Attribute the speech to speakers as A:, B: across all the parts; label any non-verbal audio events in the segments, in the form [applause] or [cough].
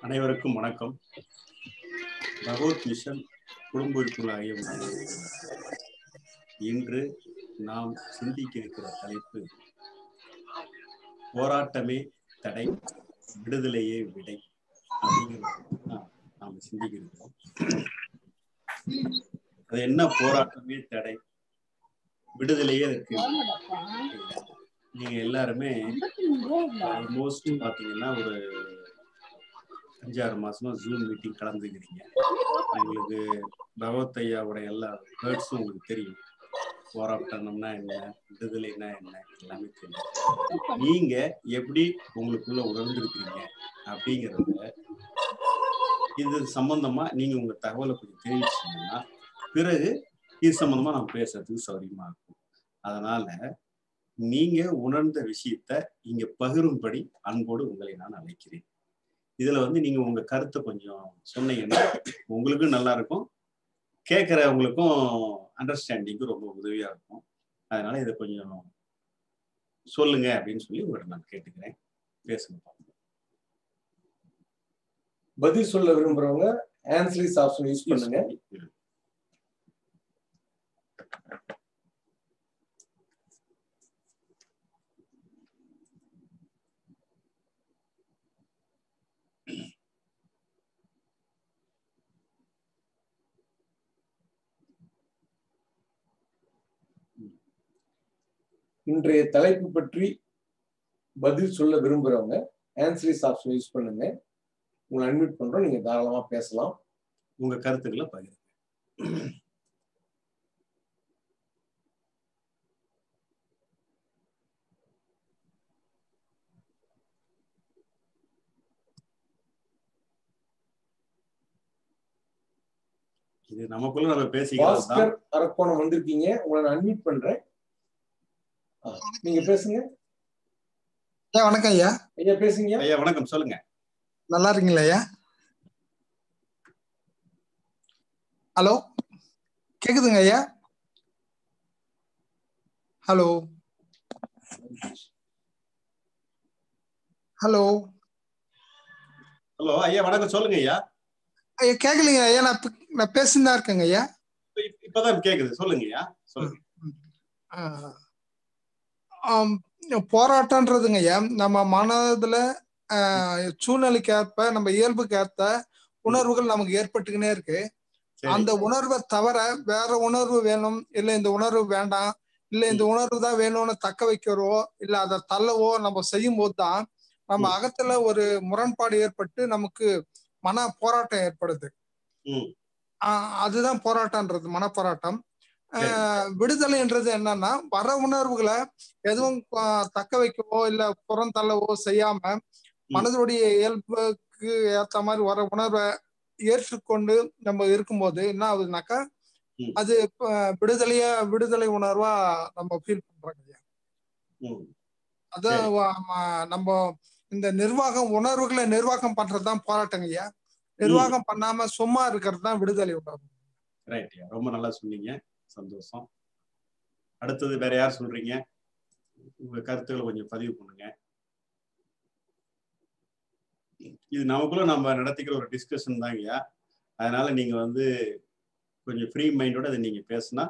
A: அனைவருக்கும் வணக்கம். பகவத் மிஷன் குடும்ப உறுப்பினராகிய இன்று நாம் சிந்திக்க இருக்கிற தலைப்பு போராட்டமே தடை விடுதலையே விடை அப்படிங்கிறது நாம் சிந்திக்க இருக்கிறோம் அது என்ன போராட்டமே தடை விடுதலையே இருக்கு நீங்க எல்லாருமே ஆல்மோஸ்ட் பாத்தீங்கன்னா ஒரு அஞ்சாறு மாசமா ஜூம் மீட்டிங் கலந்துக்கிறீங்க. உங்களுக்கு பகவத் ஐயாவோட எல்லா வேர்ட்ஸும் உங்களுக்கு தெரியும். போராட்டம்னா என்ன விடுதலைனா என்ன எல்லாமே தெரியும். நீங்க எப்படி உங்களுக்குள்ள உணர்ந்திருக்கிறீங்க அப்படிங்கிறத இது சம்பந்தமா நீங்க உங்க தகவலை கொஞ்சம் தெரிவிச்சீங்கன்னா பிறகு இது சம்பந்தமா நம்ம பேசுறதுக்கு சௌரியமா இருக்கும். அதனால நீங்க உணர்ந்த விஷயத்த இங்க பகிரும்படி அன்போடு உங்களை நான் அழைக்கிறேன். இதுல வந்து நீங்க உங்க கருத்தை கொஞ்சம் சொன்னீங்கன்னா உங்களுக்கும் நல்லா இருக்கும். கேட்கறவங்களுக்கும் அண்டர்ஸ்டாண்டிங்க்கு ரொம்ப உதவியா இருக்கும். அதனால இதை கொஞ்சம் சொல்லுங்க அப்படின்னு சொல்லி உங்கள்கிட்ட நான் கேட்டுக்கிறேன். பேசுங்க
B: பதில் சொல்ல விரும்புறவங்க ஆன்சரிஸ் ஆப்ஷன் யூஸ் பண்ணுங்க. இன்றைய தலைப்பு பற்றி பதில் சொல்ல விரும்புறவங்க ஆன்சரிஸ் ஆப்ஷன் யூஸ் பண்ணுங்க. உங்களை அட்மிட் பண்றோம். நீங்க தாராளமா பேசலாம்.
A: உங்க கருத்துக்களை பகிருங்க. இது நமக்குள்ள நம்ம பேசிக்கலாம்
B: பாஸ்கர் அரக்கோணம் வந்திருக்கீங்க. உங்களை நான் அன்மிட் பண்றேன். நீங்க பேசுங்க.
C: ஐயா வணக்கம் ஐயா.
B: ஐயா பேசுங்க.
A: ஐயா வணக்கம். சொல்லுங்க.
C: நல்லா இருக்கீங்களா ஐயா? ஹலோ கேக்குதுங்க ஐயா? ஹலோ. ஹலோ.
A: ஹலோ ஐயா வணக்கம். சொல்லுங்க ஐயா.
C: ஐயா கேட்கலீங்க ஐயா நான் நான் பேசின்னு தான் இருக்கேங்க ஐயா.
A: இப்ப- இப்பதான் கேக்குது. சொல்லுங்க ஐயா. சொல்லுங்க.
C: ஆ. ஆம், போராட்டம்ன்றதுங்க ஐயா நம்ம மனதுல ஆஹ், சூழ்நிலைக்கு ஏற்ப நம்ம இயல்புக்கு ஏற்ப உணர்வுகள் நமக்கு ஏற்பட்டுக்கினே இருக்கு. அந்த உணர்வை தவிர வேற உணர்வு வேணும் இல்ல இந்த உணர்வு வேண்டாம் இல்ல இந்த உணர்வு தான் வேணும்னு தக்க வைக்கிறவோ இல்ல அதை தள்ளவோ நம்ம செய்யும் போது தான் நம்ம. அகத்துல ஒரு முரண்பாடு ஏற்பட்டு நமக்கு மன போராட்டம் ஏற்படுது அதுதான் போராட்டம்ன்றது மன போராட்டம்
A: சரி.
C: ஆஹ் விடுதலைன்றது என்னன்னா வர உணர்வுகளை எதுவும் தக்க வைக்கவோ இல்ல புறம் தள்ளவோ செய்யாம மனதுடைய இயல்புக்கு ஏத்த மாதிரி வர உணர்வை ஏற்றுக்கொண்டு நம்ம இருக்கும்போது என்ன ஆகுதுனாக்கா. அது விடுதலையா விடுதலை உணர்வா நம்ம ஃபீல் பண்றோங்க. அதான் நம்ம இந்த நிர்வாகம் உணர்வுகளை நிர்வாகம் பண்றதுதான் போராட்டங்க ஐயா நிர்வாகம் பண்ணாம சும்மா இருக்கிறது தான் விடுதலை உணர்வு.
A: ரைட் ரொம்ப நல்லா சொன்னீங்க. சந்தோஷம். அடுத்தது வேற யார் சொல்றீங்க? உங்க கருத்துக்களை கொஞ்சம் பதிவு பண்ணுங்க. இது நமக்குள்ள நம்ம நடத்திக்கிற ஒரு டிஸ்கஷன் தாங்க ஐயா. அதனால நீங்க வந்து கொஞ்சம் ஃப்ரீ மைண்டோட அதை நீங்க பேசுனா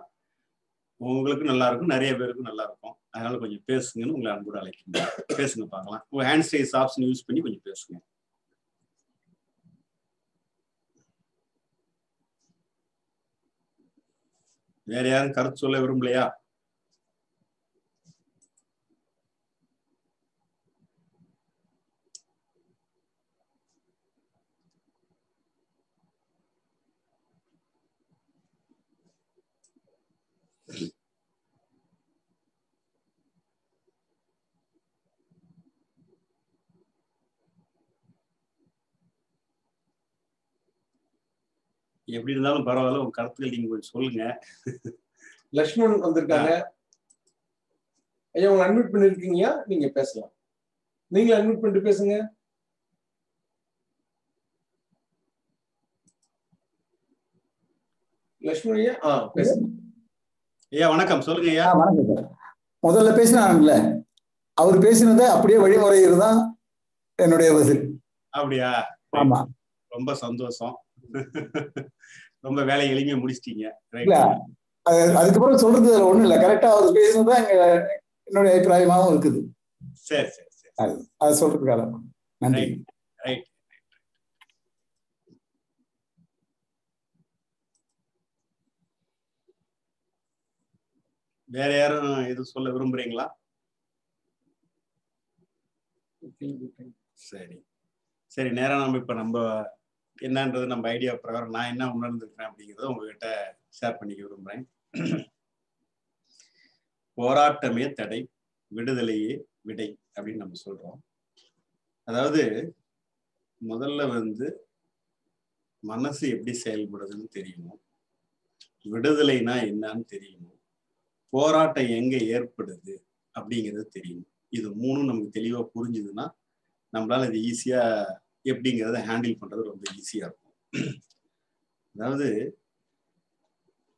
A: உங்களுக்கு நல்லா இருக்கும் நிறைய பேருக்கும் நல்லா இருக்கும். அதனால கொஞ்சம் பேசுங்கன்னு உங்களை அன்போடு அழைக்கிறேன் பேசுங்க பார்க்கலாம். உங்க ஹேண்ட் ஸ்டைஸ் ஆப்ஷன் யூஸ் பண்ணி கொஞ்சம் பேசுங்க. வேற யாரும் கருத்து சொல்ல விரும்பலையா? எப்படி இருந்தாலும் பரவாயில்ல உங்க கருத்துக்கள் நீங்க கொஞ்சம் சொல்லுங்க.
B: லக்ஷ்மண் வந்திருக்காங்க. ஐயா உங்களை அட்மிட் பண்ணிருக்கீங்கயா நீங்க பேசலாம். நீங்க அட்மிட் பண்ணிட்டு பேசுங்க. லக்ஷ்மண் ஐயா? ஆ பேசுங்க.
A: ஐயா வணக்கம். சொல்லுங்க ஐயா.
D: வணக்கம் முதல்ல பேசினாங்கல்ல அவர் பேசினதை அப்படியே வழிமுறைகிறது தான் என்னுடைய பதில்.
A: அப்படியா?
D: ஆமா.
A: ரொம்ப சந்தோஷம். [laughs] ரொம்ப வேலை எளிமையா முடிச்சிட்டீங்க
D: அதுக்கப்புறம் சொல்றது அதுல ஒண்ணும் இல்ல. கரெக்டா அவர் பேசினது எங்க என்னுடைய அபிப்பிராயமாவும் இருக்குது.
A: சரி சரி சரி.
D: அது அது சொல்றதுக்காக. நன்றி.
A: ரைட் ரைட் வேற யாரும் எதுவும் சொல்ல விரும்புறீங்களா? சரி. சரி நேரா நம்ம இப்ப நம்ம என்னன்றது நம்ம ஐடியா பிரகாரம் நான் என்ன உணர்ந்திருக்கிறேன் அப்படிங்கறத உங்ககிட்ட ஷேர் பண்ணிக்க விரும்புறேன். போராட்டமே தடை விடுதலையே விடை அப்படின்னு நம்ம சொல்றோம். அதாவது முதல்ல வந்து மனசு எப்படி செயல்படுதுன்னு தெரியணும் விடுதலைனா என்னன்னு தெரியணும் போராட்டம் எங்க ஏற்படுது அப்படிங்கிறது தெரியணும் இது மூணும் நமக்கு தெளிவா புரிஞ்சுதுன்னா நம்மளால இது ஈஸியா எப்படிங்கிறத ஹேண்டில் பண்றது ரொம்ப ஈஸியா இருக்கும். அதாவது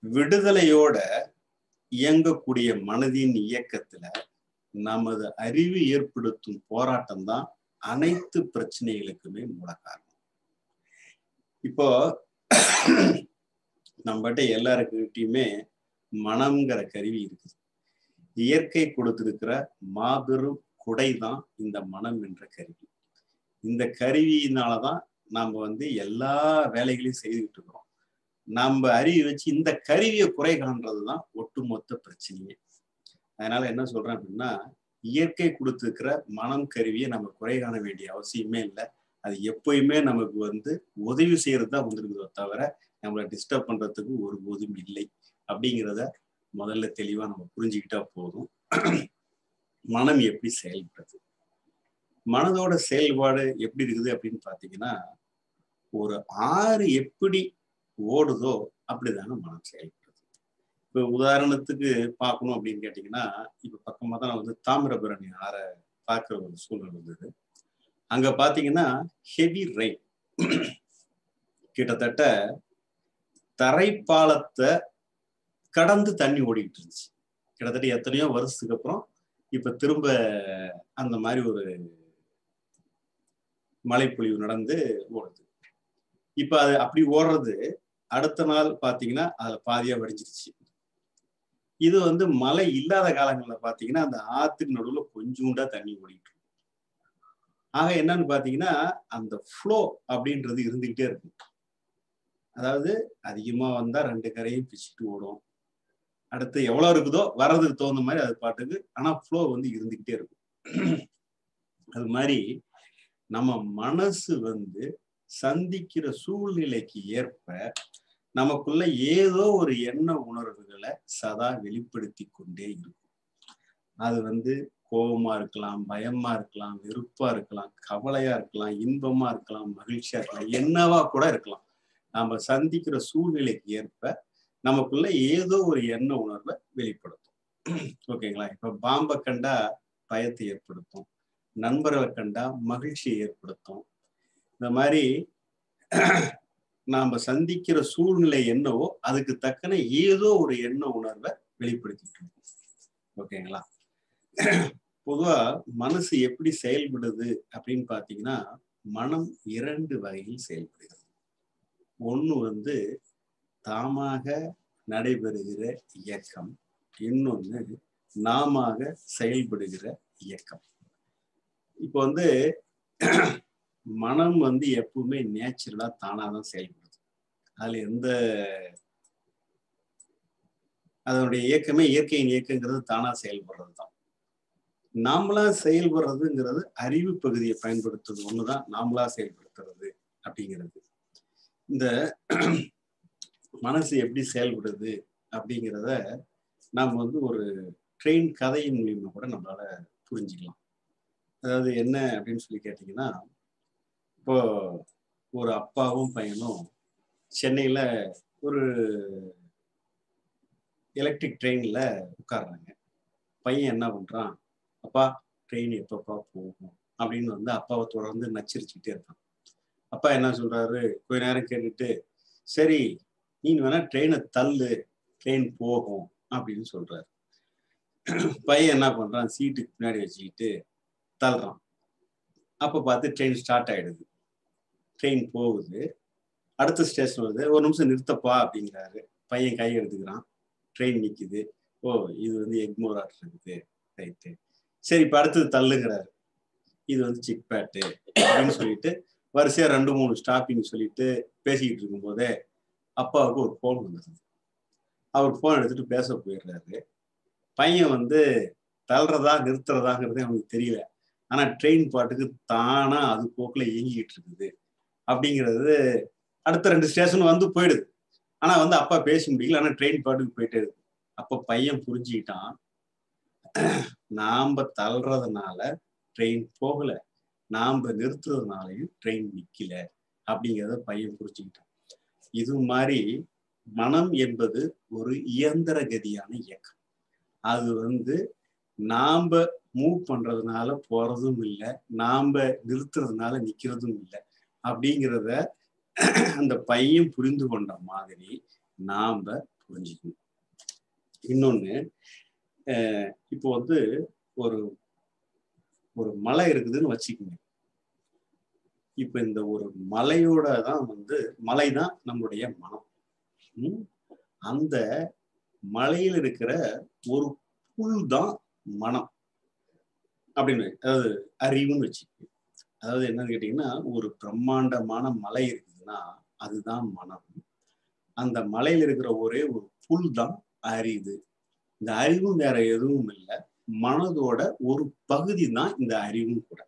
A: விடுதலையோட இயங்கக்கூடிய மனதின் இயக்கத்துல நமது அறிவு ஏற்படுத்தும் போராட்டம் தான் அனைத்து பிரச்சனைகளுக்குமே மூல காரணம். இப்போ நம்மகிட்ட எல்லாருக்கிட்டையுமே மனம்ங்கிற கருவி இருக்குது. இயற்கை கொடுத்திருக்கிற மாபெரும் குடை தான் இந்த மனம் என்ற கருவி. இந்த கருவியினால தான் நாம் வந்து எல்லா வேலைகளையும் செய்துக்கிட்டு இருக்கிறோம். நம்ம அறிவை வச்சு இந்த கருவியை குறை காண்றதுதான் ஒட்டுமொத்த பிரச்சனையே. அதனால என்ன சொல்றேன் அப்படின்னா இயற்கை கொடுத்துருக்கிற மனம் கருவியை நம்ம குறை காண வேண்டிய அவசியமே இல்லை. அது எப்பயுமே நமக்கு வந்து உதவி செய்யறது தான் வந்திருக்குதோ தவிர நம்மளை டிஸ்டர்ப் பண்றதுக்கு ஒருபோதும் இல்லை அப்படிங்கிறத முதல்ல தெளிவா நம்ம புரிஞ்சுக்கிட்டா போதும். மனம் எப்படி செயல்படுது? மனதோட செயல்பாடு எப்படி இருக்குது அப்படின்னு பார்த்தீங்கன்னா ஒரு ஆறு எப்படி ஓடுதோ அப்படிதாங்க மனம் செயல்படுது. இப்போ உதாரணத்துக்கு பார்க்கணும் அப்படின்னு கேட்டிங்கன்னா இப்போ பக்கமாக தான் வந்து தாமிரபரணி ஆறை பார்க்குற ஒரு சூழ்நிலை இருந்தது அங்கே பார்த்தீங்கன்னா ஹெவி ரெயின் கிட்டத்தட்ட தரைப்பாலத்தை கடந்து தண்ணி ஓடிக்கிட்டு இருந்துச்சு. கிட்டத்தட்ட எத்தனையோ வருஷத்துக்கு அப்புறம் இப்போ திரும்ப அந்த மாதிரி ஒரு மழைப்பொழிவு நடந்து ஓடுது. இப்ப அது அப்படி ஓடுறது அடுத்த நாள் பாத்தீங்கன்னா அதுல பாதியா வடிஞ்சிருச்சு. இது வந்து மழை இல்லாத காலங்கள்ல பாத்தீங்கன்னா அந்த ஆத்துக்கு நடுவுல கொஞ்சூண்டா தண்ணி ஓடிட்டு ஆக என்னன்னு பாத்தீங்கன்னா அந்த ஃப்ளோ அப்படின்றது இருந்துகிட்டே இருக்கும். அதாவது அதிகமா வந்தா ரெண்டு கரையும் பிச்சுட்டு ஓடும். அடுத்து எவ்வளவு இருக்குதோ வர்றதுக்கு தகுந்த மாதிரி அது பாட்டுக்கு ஆனா ஃப்ளோ வந்து இருந்துகிட்டே இருக்கும். அது மாதிரி நம்ம மனசு வந்து சந்திக்கிற சூழ்நிலைக்கு ஏற்ப நமக்குள்ள ஏதோ ஒரு எண்ண உணர்வுகளை சதா வெளிப்படுத்தி கொண்டே இருக்கும். அது வந்து கோபமா இருக்கலாம் பயமா இருக்கலாம் வெறுப்பா இருக்கலாம் கவலையா இருக்கலாம் இன்பமா இருக்கலாம் மகிழ்ச்சியா இருக்கலாம் என்னவா கூட இருக்கலாம். நாம சந்திக்கிற சூழ்நிலைக்கு ஏற்ப நமக்குள்ள ஏதோ ஒரு எண்ண உணர்வை வெளிப்படுத்தும். [clears throat] ஓகேங்களா? இப்ப பாம்பை கண்டா பயத்தை ஏற்படுத்தும். நண்பர்களை கண்டா மகிழ்ச்சியை ஏற்படுத்தும். இந்த மாதிரி நாம சந்திக்கிற சூழ்நிலை என்னவோ அதுக்கு தக்கன ஏதோ ஒரு எண்ண உணர்வை வெளிப்படுத்திட்டு ஓகேங்களா? பொதுவா மனசு எப்படி செயல்படுது அப்படின்னு பாத்தீங்கன்னா மனம் இரண்டு வகையில் செயல்படுகிறது. ஒண்ணு வந்து தாமாக நடைபெறுகிற இயக்கம். இன்னொன்னு நாம செயல்படுகிற இயக்கம். இப்போ வந்து மனம் வந்து எப்பவுமே நேச்சுரலா தானாதான் செயல்படுது. அதுல எந்த அதனுடைய இயக்கமே இயற்கையின் இயக்கங்கிறது தானா செயல்படுறது தான் நாமளா செயல்படுறதுங்கிறது அறிவு பகுதியை பயன்படுத்துறது ஒண்ணுதான் நாமளா செயல்படுத்துறது அப்படிங்கிறது. இந்த மனசு எப்படி செயல்படுது அப்படிங்கிறத நாம் வந்து ஒரு ட்ரெயின் கதையின் மூலியமா கூட நம்மளால புரிஞ்சுக்கலாம். அதாவது என்ன அப்படின்னு சொல்லி கேட்டிங்கன்னா இப்போ ஒரு அப்பாவும் பையனும் சென்னையில் ஒரு எலக்ட்ரிக் ட்ரெயினில் உட்காடுறாங்க பையன் என்ன பண்ணுறான் அப்பா ட்ரெயின் எப்பப்பா போகும்? அப்படின்னு வந்து அப்பாவை தொடர்ந்து நச்சரிச்சுக்கிட்டே இருக்கான். அப்பா என்ன சொல்கிறாரு கொஞ்ச நேரம் கேட்டுட்டு சரி நீ வேணா ட்ரெயினை தள்ளு. ட்ரெயின் போகும். அப்படின்னு சொல்கிறாரு பையன் என்ன பண்ணுறான் சீட்டுக்கு பின்னாடி வச்சுக்கிட்டு தள்ளுறான். அப்போ பார்த்து ட்ரெயின் ஸ்டார்ட் ஆகிடுது ட்ரெயின் போகுது. அடுத்த ஸ்டேஷன் வருது. ஒரு நிமிஷம் நிறுத்தப்பா அப்படிங்கிறாரு. பையன் கை எடுத்துக்கிறான். ட்ரெயின் நிற்கிது ஓ இது வந்து எக்மோர் ஆட் இருக்குது. ரைட்டு சரி இப்போ அடுத்தது தள்ளுங்கிறாரு. இது வந்து சிக் பேட்டு அப்படின்னு சொல்லிட்டு வரிசையாக ரெண்டு மூணு ஸ்டாப்பிங் சொல்லிட்டு பேசிக்கிட்டு இருக்கும்போதே அப்பாவுக்கு ஒரு ஃபோன் வந்துடுது அவர் ஃபோன் எடுத்துட்டு பேச போயிடுறாரு. பையன் வந்து தள்ளுறதா நிறுத்துறதாங்கிறது அவனுக்கு தெரியல. ஆனா ட்ரெயின் பாட்டுக்கு தானா அது போக்குல இயங்கிக்கிட்டு இருக்குது அப்படிங்கிறது அடுத்த ரெண்டு ஸ்டேஷன் வந்து போயிடுது. ஆனா வந்து அப்பா பேச முடியல. ஆனா ட்ரெயின் பாட்டுக்கு போயிட்டே இருக்கு. அப்ப பையன் புரிஞ்சுக்கிட்டான். நாம தள்ளுறதுனால ட்ரெயின் போகல. நாம நிறுத்துறதுனாலையும் ட்ரெயின் நிக்கல. அப்படிங்கிறத பையன் புரிஞ்சுக்கிட்டான். இது மாதிரி மனம் என்பது ஒரு இயந்திர கதியான இயக்கம். அது வந்து நாம மூவ் பண்றதுனால போறதும் இல்லை நாம நிறுத்துறதுனால நிக்கிறதும் இல்லை. அப்படிங்கிறத அந்த பையன் புரிந்து கொண்ட மாதிரி நாம புரிஞ்சுக்கணும். இன்னொன்னு இப்போ வந்து ஒரு ஒரு மலை இருக்குதுன்னு வச்சுக்கோங்க. இப்ப இந்த ஒரு மலையோட தான் வந்து மலை தான் நம்மளுடைய மனம். அந்த மலையில் இருக்கிற ஒரு புல் தான் மனம் அப்படின்னு அதாவது அறிவுன்னு வச்சு அதாவது என்னன்னு கேட்டீங்கன்னா ஒரு பிரம்மாண்டமான மலை இருக்குதுன்னா அதுதான் மனம். அந்த மலையில் இருக்கிற ஒரே ஒரு புல் தான் அறிவு. இந்த அறிவும் வேற எதுவும் இல்லை. மனதோட ஒரு பகுதி தான் இந்த அறிவும் கூட.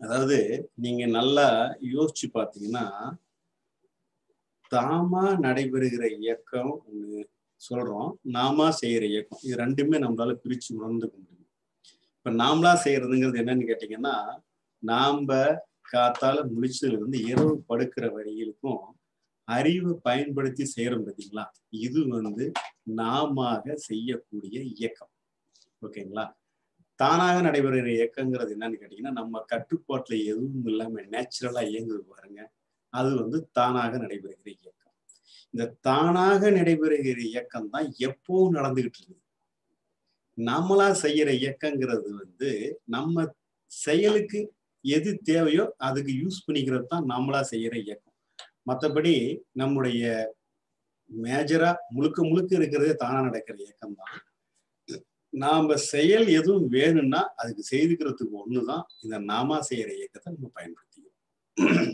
A: அதாவது நீங்க நல்லா யோசிச்சு பார்த்தீங்கன்னா தாமா நடைபெறுகிற இயக்கம் ஒண்ணு சொல்றோம். நாமா செய்யற இயக்கம். இது ரெண்டுமே நம்மளால பிரிச்சு உணர்ந்துக்க முடியும். இப்ப நாமளா செய்யறதுங்கிறது என்னன்னு கேட்டீங்கன்னா நாம காத்தால முழிச்சதுல இருந்து இரவு படுக்கிற வரையிலுக்கும் அறிவை பயன்படுத்தி செய்யறோம் பார்த்தீங்களா இது வந்து நாம செய்யக்கூடிய இயக்கம். ஓகேங்களா? தானாக நடைபெறுகிற இயக்கங்கிறது என்னன்னு கேட்டீங்கன்னா நம்ம கட்டுப்பாட்டுல எதுவும் இல்லாம நேச்சுரலா இயங்குது பாருங்க. அது வந்து தானாக நடைபெறுகிற இந்த தானாக நடைபெறுகிற இயக்கம் தான் எப்பவும் நடந்துகிட்டு இருக்குது நம்மளா செய்யற இயக்கங்கிறது வந்து நம்ம செயலுக்கு எது தேவையோ அதுக்கு யூஸ் பண்ணிக்கிறது தான் நம்மளா செய்யற இயக்கம். மற்றபடி நம்முடைய மேஜரா முழுக்க முழுக்க இருக்கிறதே தானா நடக்கிற இயக்கம் தான் நாம செயல் எதுவும் வேணும்னா அதுக்கு செய்துக்கிறதுக்கு ஒண்ணுதான். இந்த நாமா செய்யற இயக்கத்தை நம்ம பயன்படுத்திக்கிறோம்.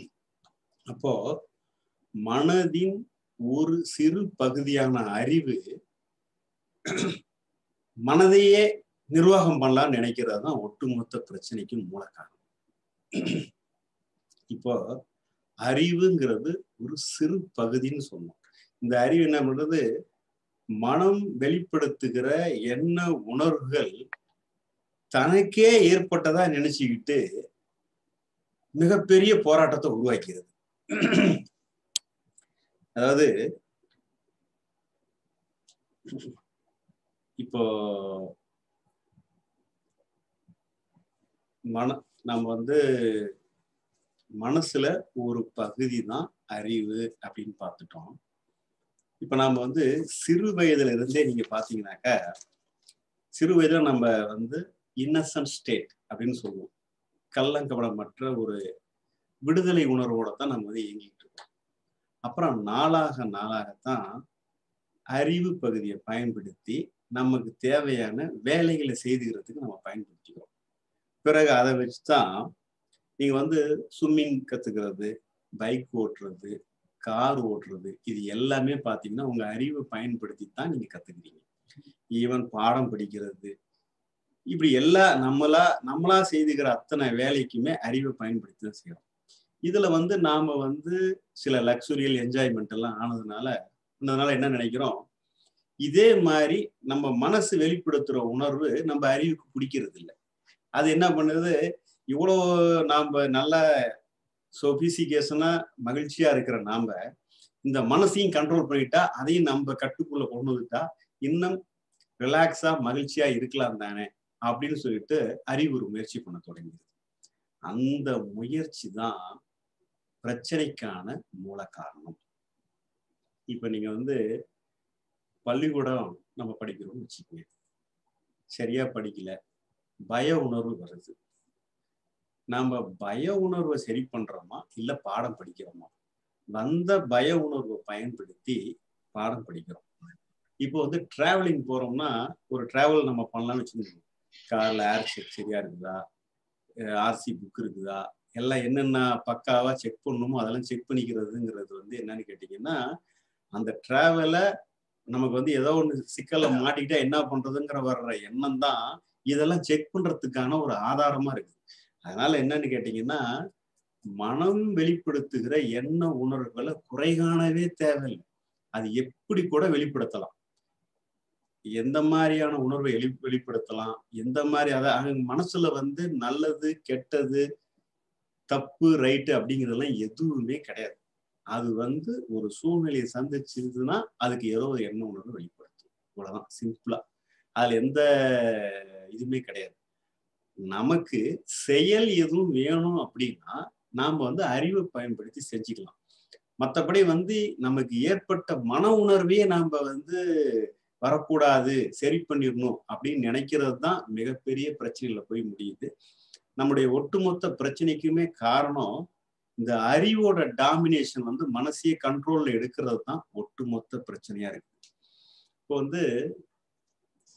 A: அப்போ மனதின் ஒரு சிறு பகுதியான அறிவு மனதையே நிர்வாகம் பண்ணலாம்னு நினைக்கிறது தான் ஒட்டுமொத்த பிரச்சனைக்கும் மூல காரணம். இப்போ அறிவுங்கிறது ஒரு சிறு பகுதின்னு சொன்னோம் இந்த அறிவு என்ன பண்றது? மனம் வெளிப்படுத்துகிற என்ன உணர்வுகள் தனக்கே ஏற்பட்டதா நினைச்சுக்கிட்டு மிகப்பெரிய போராட்டத்தை உருவாக்கிறது. அதாவது இப்போ மன நம்ம வந்து மனசுல ஒரு பகுதி தான் அறிவு அப்படின்னு பார்த்துட்டோம். இப்ப நாம வந்து சிறு வயதுல இருந்தே நீங்க பாத்தீங்கன்னாக்க சிறு வயதுல நம்ம வந்து இன்னசன்ட் ஸ்டேட் அப்படின்னு சொல்லுவோம். கள்ளங்கபடமற்ற ஒரு விடுதலை உணர்வோட தான் நம்ம வந்து இயங்கிட்டு இருக்கோம். அப்புறம் நாளாக நாளாகத்தான் அறிவு பகுதியை பயன்படுத்தி நமக்கு தேவையான வேலைகளை செய்துக்கிறதுக்கு நம்ம பயன்படுத்திக்கிறோம். பிறகு அதை வச்சு தான் நீங்கள் வந்து ஸ்விம்மிங் கற்றுக்கிறது பைக் ஓட்டுறது கார் ஓட்டுறது இது எல்லாமே பார்த்தீங்கன்னா உங்கள் அறிவை பயன்படுத்தி தான் நீங்கள் கற்றுக்கிறீங்க ஈவன் பாடம் படிக்கிறது. இப்படி எல்லா நம்மளா நம்மளா செய்துக்கிற அத்தனை வேலைக்குமே அறிவை பயன்படுத்தி தான் செய்யறோம். இதுல வந்து நாம வந்து சில லக்ஸுரியல் என்ஜாய்மெண்ட் எல்லாம் ஆனதுனால அதனால என்ன நினைக்கிறோம்? இதே மாதிரி நம்ம மனசு வெளிப்படுத்துற உணர்வு நம்ம அறிவுக்கு பிடிக்கிறது இல்லை அது என்ன பண்ணுது? இவ்வளோ நாம நல்ல சொபிசிகேஷனா மகிழ்ச்சியா இருக்கிற நாம இந்த மனசையும் கண்ட்ரோல் பண்ணிட்டா அதையும் நம்ம கட்டுக்குள்ள கொண்டு வந்துட்டா இன்னும் ரிலாக்ஸா மகிழ்ச்சியா இருக்கலாம் தானே அப்படின்னு சொல்லிட்டு அறிவு ஒரு முயற்சி பண்ண தொடங்கிடுது. அந்த முயற்சி தான் பிரச்சனைக்கான மூல காரணம். இப்ப நீங்க வந்து பள்ளிக்கூடம் நம்ம படிக்கிறோம்னு வச்சுக்கோங்க. சரியா படிக்கல. பய உணர்வு வருது. நாம பய உணர்வை சரி பண்றோமா? இல்ல பாடம் படிக்கிறோமா? வந்த பய உணர்வை பயன்படுத்தி பாடம் படிக்கிறோம். இப்போ வந்து டிராவலிங் போறோம்னா ஒரு டிராவல் நம்ம பண்ணலாம்னு வச்சுக்கோங்க. கார்ல ஏர் செக் சரியா இருக்குதா? ஆர்சி புக் இருக்குதா? எல்லாம் என்னென்ன பக்காவா செக் பண்ணணுமோ அதெல்லாம் செக் பண்ணிக்கிறதுங்கிறது வந்து என்னன்னு கேட்டீங்கன்னா அந்த டிராவலை நமக்கு வந்து ஏதோ ஒன்று சிக்கலை மாட்டிக்கிட்டா என்ன பண்றதுங்கிற வர்ற எண்ணம் தான் இதெல்லாம் செக் பண்றதுக்கான ஒரு ஆதாரமா இருக்கு. அதனால என்னன்னு கேட்டீங்கன்னா மனம் வெளிப்படுத்துகிற எண்ண உணர்வுகளை குறைகாணவே தேவையில்லை. அது எப்படி கூட வெளிப்படுத்தலாம். எந்த மாதிரியான உணர்வை வெளி வெளிப்படுத்தலாம்? எந்த மாதிரி அதை மனசுல வந்து நல்லது கெட்டது தப்பு ரைட்டு அப்படிங்கிறதெல்லாம் எதுவுமே கிடையாது. அது வந்து ஒரு சூழ்நிலையை சந்திச்சிருதுன்னா அதுக்கு ஏதோ ஒரு எண்ண உணர்வு வெளிப்படுத்தும். இவ்வளவுதான் சிம்பிளா அதுல எந்த இதுவுமே கிடையாது. நமக்கு செயல் எதுவும் வேணும் அப்படின்னா நாம வந்து அறிவை பயன்படுத்தி செஞ்சுக்கலாம். மற்றபடி வந்து நமக்கு ஏற்பட்ட மன உணர்வையே நாம வந்து வரக்கூடாது சரி பண்ணிடணும் அப்படின்னு நினைக்கிறது தான் மிகப்பெரிய பிரச்சனையில போய் முடியுது. நம்முடைய ஒட்டுமொத்த பிரச்சனைக்குமே காரணம் இந்த அறிவோட டாமினேஷன் வந்து மனசையே கண்ட்ரோல்ல எடுக்கிறது தான் ஒட்டுமொத்த பிரச்சனையா இருக்கு. இப்போ வந்து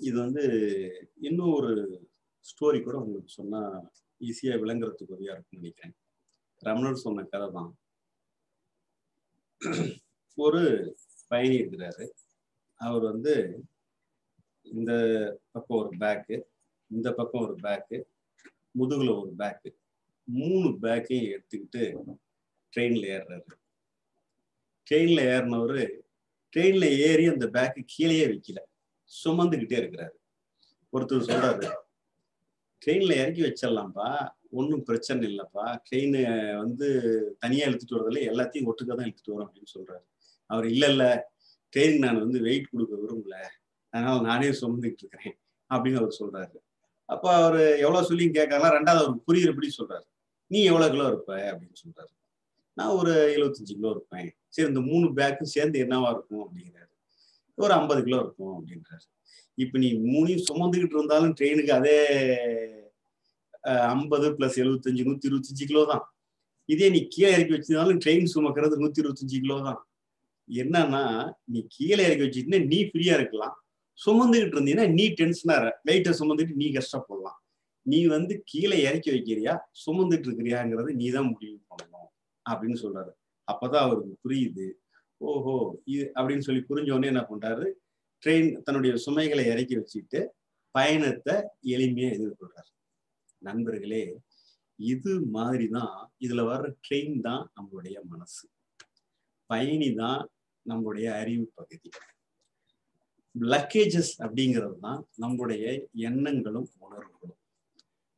A: இது வந்து இன்னும் ஒரு ஸ்டோரி கூட உங்களுக்கு சொன்னா ஈஸியா விளங்குறதுக்கு உதவியா இருக்கும்னு நினைக்கிறேன். ரமணர் சொன்ன கதை தான். ஒரு பயணி இருக்கிறாரு. அவர் வந்து இந்த பக்கம் ஒரு பேக்கு இந்த பக்கம் ஒரு பேக்கு முதுகுல ஒரு பேக்கு மூணு பேக்கையும் எடுத்துக்கிட்டு ட்ரெயின்ல ஏறுறாரு. ட்ரெயின்ல ஏறினவர் ட்ரெயின்ல ஏறி அந்த பேக்கு கீழேயே வைக்கல. சுமந்துக்கிட்டே இருக்கிறாரு. ஒருத்தர் சொல்றாரு ட்ரெயின்ல இறக்கி வச்சிடலாம்ப்பா ஒன்றும் பிரச்சனை இல்லைப்பா. ட்ரெயினை வந்து தனியா இழுத்துட்டு வரதில்ல எல்லாத்தையும் ஒட்டுக்கா தான் இழுத்துட்டு வரோம் அப்படின்னு சொல்றாரு. அவர் இல்லை இல்லை ட்ரெயின் நான் வந்து வெயிட் கொடுக்க விரும்பல. அதனால நானே சுமந்துக்கிட்டு இருக்கிறேன் அப்படின்னு அவர் சொல்றாரு. அப்ப அவர் எவ்வளவு சொல்லியும் கேட்கலாம் ரெண்டாவது அவருக்கு புரியுறபடி சொல்றாரு? நீ எவ்வளவு கிலோ இருப்ப? அப்படின்னு சொல்றாரு. நான் ஒரு எழுபத்தஞ்சு கிலோ இருப்பேன். சரி இந்த மூணு பேக்கும் சேர்ந்து என்னவா இருக்கும்? அப்படிங்கிறாரு. ஒரு ஐம்பது கிலோ இருக்கும். அப்படின்றாரு. இப்ப நீ மூணையும் சுமந்துக்கிட்டு இருந்தாலும் ட்ரெயினுக்கு அதே ஐம்பது பிளஸ் எழுபத்தஞ்சு நூத்தி இருபத்தஞ்சு கிலோ தான். இதே நீ கீழே இறக்கி வச்சிருந்தாலும் ட்ரெயின் சுமக்கிறது நூத்தி இருபத்தஞ்சு கிலோ தான். என்னன்னா நீ கீழே இறக்கி வச்சுட்டுனா நீ ஃப்ரீயா இருக்கலாம். சுமந்துகிட்டு இருந்தீங்கன்னா நீ டென்ஷனா வெயிட்டை சுமந்துட்டு நீ கஷ்டப்படலாம். நீ வந்து கீழே இறக்கி வைக்கிறியா? சுமந்துட்டு இருக்கிறியாங்கிறத நீ தான் முடிவு பண்ணணும் அப்படின்னு சொல்றாரு. அப்பதான் அவருக்கு புரியுது. ஓஹோ இது அப்படின்னு சொல்லி புரிஞ்ச உடனே என்ன பண்றாரு? ட்ரெயின் தன்னுடைய சுமைகளை இறக்கி வச்சுட்டு பயணத்தை எளிமையா எதிர்கொள்றாரு. நண்பர்களே இது மாதிரி தான் இதுல வர்ற ட்ரெயின் தான் நம்மளுடைய மனசு. பயணி தான் நம்மளுடைய அறிவு பகுதி. லக்கேஜஸ் அப்படிங்கிறது தான் நம்முடைய எண்ணங்களும் உணர்வுகளும்.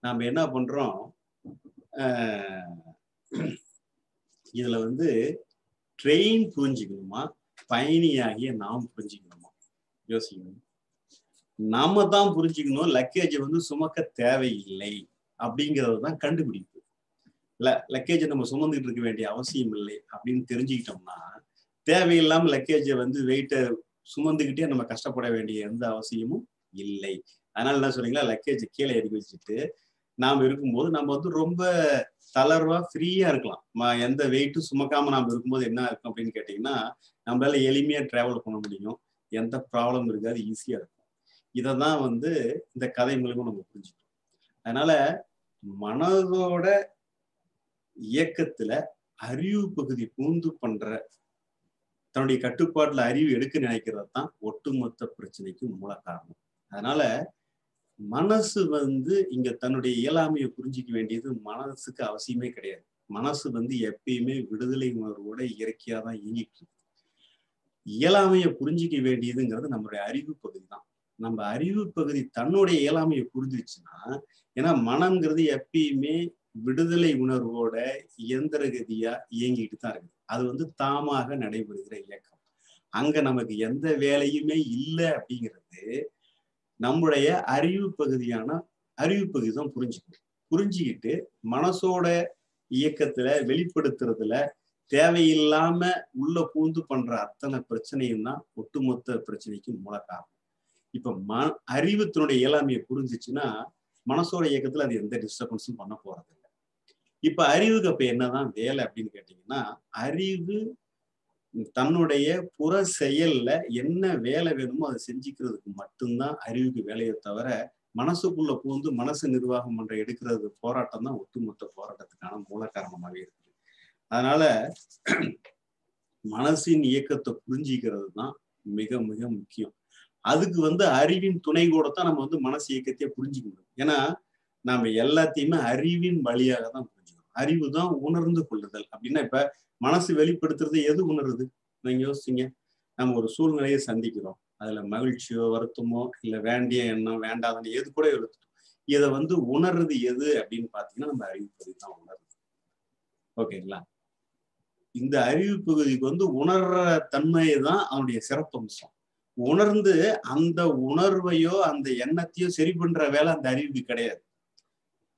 A: நாம் என்ன பண்றோம்? இதுல வந்து ட்ரெயின் புரிஞ்சுக்கணுமா? பயணியாகிய நாம் புரிஞ்சுக்கணுமா? யோசிக்கணும். நாம தான் புரிஞ்சுக்கணும் லக்கேஜ் வந்து சுமக்க தேவையில்லை அப்படிங்கிறது தான் கண்டுபிடிப்பு. இல்லை லக்கேஜை நம்ம சுமந்துகிட்டு இருக்க வேண்டிய அவசியம் இல்லை அப்படின்னு தெரிஞ்சுக்கிட்டோம்னா தேவையில்லாம லக்கேஜை வந்து வெயிட்டை சுமந்துக்கிட்டே நம்ம கஷ்டப்பட வேண்டிய எந்த அவசியமும் இல்லை. அதனால என்ன சொல்றீங்களா? லக்கேஜ் கீழே எடுக்க வச்சுட்டு நாம் இருக்கும்போது நம்ம வந்து ரொம்ப தளர்வா ஃப்ரீயா இருக்கலாம். எந்த வெயிட்டும் சுமக்காம நாம இருக்கும்போது என்ன இருக்கும் அப்படின்னு கேட்டீங்கன்னா நம்மளால எளிமையா டிராவல் பண்ண முடியும். எந்த ப்ராப்ளம் இருக்காது ஈஸியா இருக்கும். இதை தான் வந்து இந்த கதை மூலமா நம்ம புரிஞ்சுக்கணும் அதனால மனதோட இயக்கத்துல அறிவு பகுதி பூந்து பண்ற தன்னுடைய கட்டுப்பாட்டுல அறிவு எடுக்க நினைக்கிறது தான் ஒட்டுமொத்த பிரச்சனைக்கு மூல காரணம். அதனால மனசு வந்து இங்க தன்னுடைய இயலாமையை புரிஞ்சிக்க வேண்டியது மனசுக்கு அவசியமே கிடையாது. மனசு வந்து எப்பயுமே விடுதலை உணர்வோட இயற்கையா தான் இயங்கிட்டு இருக்கு. இயலாமையை புரிஞ்சிக்க வேண்டியதுங்கிறது நம்மளுடைய அறிவு பகுதி தான் நம்ம அறிவு பகுதி தன்னுடைய இயலாமையை புரிஞ்சிச்சுன்னா ஏன்னா மனம்ங்கிறது எப்பயுமே விடுதலை உணர்வோட இயந்திரகதியா இயங்கிட்டு தான் இருக்குது. அது வந்து தாமாக நடைபெறுகிற இயக்கம். அங்க நமக்கு எந்த வேலையுமே இல்லை அப்படிங்கிறது நம்முடைய அறிவு பகுதியான அறிவு பகுதி தான் புரிஞ்சுக்கணும். புரிஞ்சுக்கிட்டு மனசோட இயக்கத்துல வெளிப்படுத்துறதுல தேவையில்லாம உள்ள பூந்து பண்ற அத்தனை பிரச்சனையும் தான் ஒட்டுமொத்த பிரச்சனைக்கு மூல காரணம். இப்ப ம அறிவுத்தினுடைய இயலாமையை புரிஞ்சிச்சுன்னா மனசோட இயக்கத்துல அது எந்த டிஸ்டர்பன்ஸும் பண்ண போறதில்லை. இப்ப அறிவுக்கு அப்ப என்னதான் வேலை அப்படின்னு கேட்டீங்கன்னா அறிவு தன்னுடைய புற செயல்ல என்ன வேலை வேணுமோ அதை செஞ்சுக்கிறதுக்கு மட்டும்தான் அறிவுக்கு வேலையை தவிர மனசுக்குள்ள பூந்து மனசு நிர்வாகம் பண்ற எடுக்கிறது போராட்டம் தான் ஒட்டுமொத்த போராட்டத்துக்கான மூல காரணமாகவே இருக்குது. அதனால மனசின் இயக்கத்தை புரிஞ்சிக்கிறது தான் மிக மிக முக்கியம். அதுக்கு வந்து அறிவின் துணை கூட தான் நம்ம வந்து மனசு இயக்கத்தையே புரிஞ்சுக்க முடியும். ஏன்னா நாம எல்லாத்தையுமே அறிவின் வழியாக தான் அறிவு தான் உணர்ந்து கொள்ளுதல். அப்படின்னா இப்ப மனசு வெளிப்படுத்துறது எது உணருது நீங்க யோசிச்சீங்க நம்ம ஒரு சூழ்நிலையை சந்திக்கிறோம். அதுல மகிழ்ச்சியோ வருத்தமோ இல்ல வேண்டிய எண்ணம் வேண்டாதன்னு எது கூட எழுத்துட்டோம் இதை வந்து உணர்றது எது அப்படின்னு பாத்தீங்கன்னா நம்ம அறிவு பகுதி தான் உணருது ஓகேங்களா? இந்த அறிவு பகுதிக்கு வந்து உணர்ற தன்மையை தான் அவனுடைய சிறப்பம்சம் உணர்ந்து அந்த உணர்வையோ அந்த எண்ணத்தையோ சரி பண்ற வேலை அந்த அறிவுக்கு கிடையாது.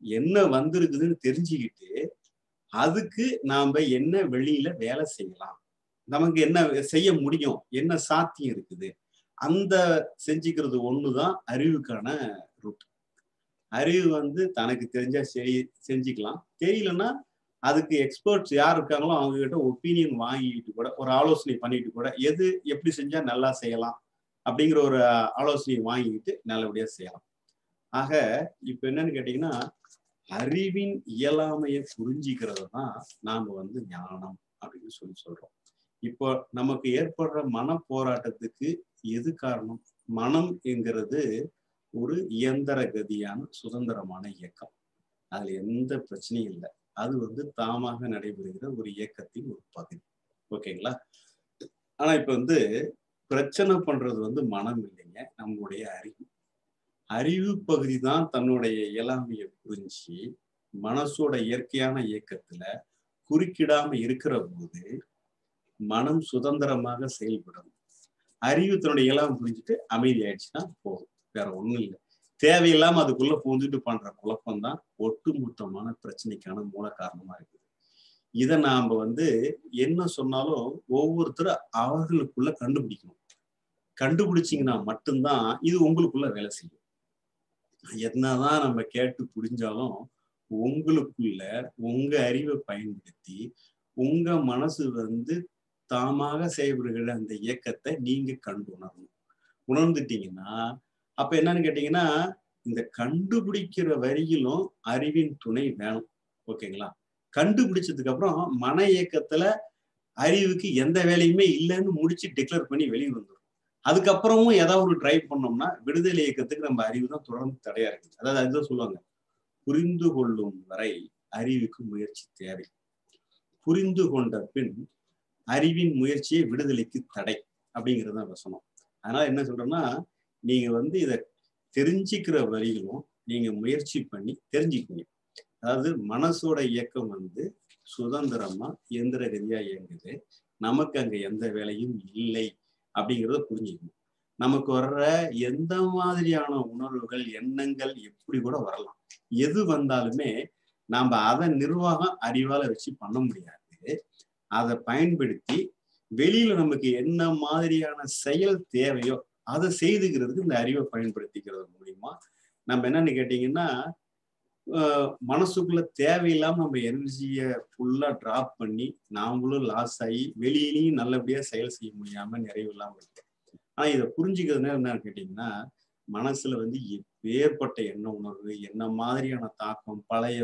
A: என்ன வந்திருக்குதுன்னு தெரிஞ்சுக்கிட்டு அதுக்கு நாம என்ன வெளியில வேலை செய்யலாம்? நமக்கு என்ன செய்ய முடியும்? என்ன சாத்தியம் இருக்குது? அந்த செஞ்சுக்கிறது ஒண்ணுதான் அறிவுக்கான ரூட் அறிவு வந்து தனக்கு தெரிஞ்சா செய் செஞ்சுக்கலாம். தெரியலன்னா அதுக்கு எக்ஸ்பர்ட்ஸ் யார் இருக்காங்களோ அவங்க கிட்ட ஒப்பீனியன் வாங்கிட்டு கூட ஒரு ஆலோசனை பண்ணிட்டு கூட எது எப்படி செஞ்சா நல்லா செய்யலாம் அப்படிங்கிற ஒரு ஆலோசனையை வாங்கிக்கிட்டு நல்லபடியா செய்யலாம். ஆக இப்ப என்னன்னு கேட்டீங்கன்னா அறிவின் இயலாமையை புரிஞ்சிக்கிறது தான் நாம வந்து ஞானம் அப்படின்னு சொல்லி சொல்றோம். இப்போ நமக்கு ஏற்படுற மன போராட்டத்துக்கு எது காரணம்? மனம் என்கிறது ஒரு இயந்திர கதியான சுதந்திரமான இயக்கம். அதுல எந்த பிரச்சனையும் இல்லை. அது வந்து தாமாக நடைபெறுகிற ஒரு இயக்கத்தின் ஒரு பகுதி. ஓகேங்களா? ஆனா இப்ப வந்து பிரச்சனை பண்றது வந்து மனம் இல்லைங்க. நம்மளுடைய அறிவு. அறிவு பகுதி தான் தன்னுடைய இயலாமையை புரிஞ்சு மனசோட இயற்கையான இயக்கத்துல குறுக்கிடாம இருக்கிற போது மனம் சுதந்திரமாக செயல்படும். அறிவு தன்னுடைய இயலாமை புரிஞ்சுட்டு அமைதி ஆயிடுச்சுன்னா போதும். வேற ஒண்ணும் இல்லை. தேவையில்லாம அதுக்குள்ள பூந்துட்டு பண்ற குழப்பம் தான் ஒட்டுமொத்தமான பிரச்சனைக்கான மூல காரணமா இருக்குது. இதை நாம வந்து என்ன சொன்னாலும் ஒவ்வொருத்தரும் அவர்களுக்குள்ள கண்டுபிடிக்கணும். கண்டுபிடிச்சிங்கன்னா மட்டும்தான் இது உங்களுக்குள்ள வேலை செய்யும். என்னதான் நம்ம கேட்டு புரிஞ்சாலும் உங்களுக்குள்ள உங்க அறிவை பயன்படுத்தி உங்க மனசு வந்து தாமாக செயல்படுகிற அந்த இயக்கத்தை நீங்க கண்டு உணரணும். உணர்ந்துட்டீங்கன்னா அப்ப என்னன்னு கேட்டீங்கன்னா இந்த கண்டுபிடிக்கிற வரியிலும் அறிவின் துணை வேணும். ஓகேங்களா? கண்டுபிடிச்சதுக்கு அப்புறம் மன இயக்கத்துல அறிவுக்கு எந்த வேலையுமே இல்லைன்னு முடிச்சு டிக்ளேர் பண்ணி வெளியே வந்துடும் அதுக்கப்புறமும் ஏதாவது ஒரு ட்ரை பண்ணோம்னா விடுதலை இயக்கத்துக்கு நம்ம அறிவு தான் தொடர்ந்து தடையா இருக்குது. அதாவது அதுதான் சொல்லுவாங்க. புரிந்து கொள்ளும் வரை அறிவுக்கு முயற்சி தேவை. புரிந்து கொண்ட பின் அறிவின் முயற்சியை விடுதலைக்கு தடை அப்படிங்கிறது தான் வசனம். அதனால என்ன சொல்றோம்னா நீங்க வந்து இதை தெரிஞ்சுக்கிற வரையிலும் நீங்க முயற்சி பண்ணி தெரிஞ்சுக்கீங்க. அதாவது மனசோட இயக்கம் வந்து சுதந்திரமா இயந்திர ரீதியா இயங்குது. நமக்கு அங்க எந்த வேலையும் இல்லை. அப்படிங்கிறத புரிஞ்சுக்கணும். நமக்கு வர்ற எந்த மாதிரியான உணர்வுகள் எண்ணங்கள் எப்படி கூட வரலாம். எது வந்தாலுமே நாம அதை நிர்வாகம் அறிவால வச்சு பண்ண முடியாது. அதை பயன்படுத்தி வெளியில நமக்கு என்ன மாதிரியான செயல் தேவையோ அதை செய்துக்கிறதுக்கு இந்த அறிவை பயன்படுத்திக்கிறது மூலியமா நம்ம என்னன்னு கேட்டீங்கன்னா மனசுக்குள்ள தேவையில்லாம நம்ம எனர்ஜியை ஃபுல்லா டிராப் பண்ணி நாமளும் லாஸ் ஆகி வெளியிலையும் நல்லபடியா செயல் செய்ய முடியாம நிறைவு இல்லாம இருக்கு. ஆனா இதை புரிஞ்சுக்கிறதுனா என்னன்னு கேட்டீங்கன்னா மனசுல வந்து ஏற்பட்ட எண்ண உணர்வு என்ன மாதிரியான தாக்கம் பழைய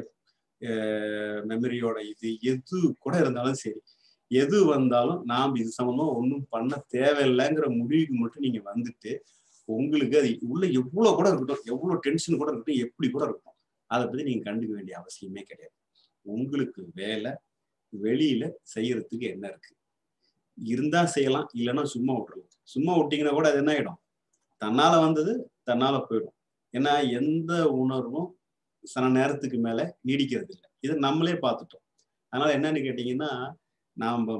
A: மெமரியோட இது எது கூட இருந்தாலும் சரி எது வந்தாலும் நாம் இது சம்பந்தமா ஒன்றும் பண்ண தேவையில்லைங்கிற முடிவுக்கு மட்டும் நீங்க வந்துட்டு உங்களுக்கு அது உள்ள எவ்வளவு கூட இருக்கட்டும் எவ்வளவு டென்ஷன் கூட இருக்கட்டும் எப்படி கூட இருக்கட்டும். அதை பத்தி நீங்க கண்டுக்க வேண்டிய அவசியமே கிடையாது. உங்களுக்கு வேலை வெளியில செய்யறதுக்கு என்ன இருக்கு? இருந்தா செய்யலாம் இல்லைன்னா சும்மா விட்டுறலாம். சும்மா விட்டீங்கன்னா கூட அது என்ன ஆயிடும்? தன்னால வந்தது தன்னால போயிடும். ஏன்னா எந்த உணர்வும் சில நேரத்துக்கு மேல நீடிக்கிறது இல்லை. இதை நம்மளே பார்த்துட்டோம். அதனால என்னன்னு கேட்டீங்கன்னா நாம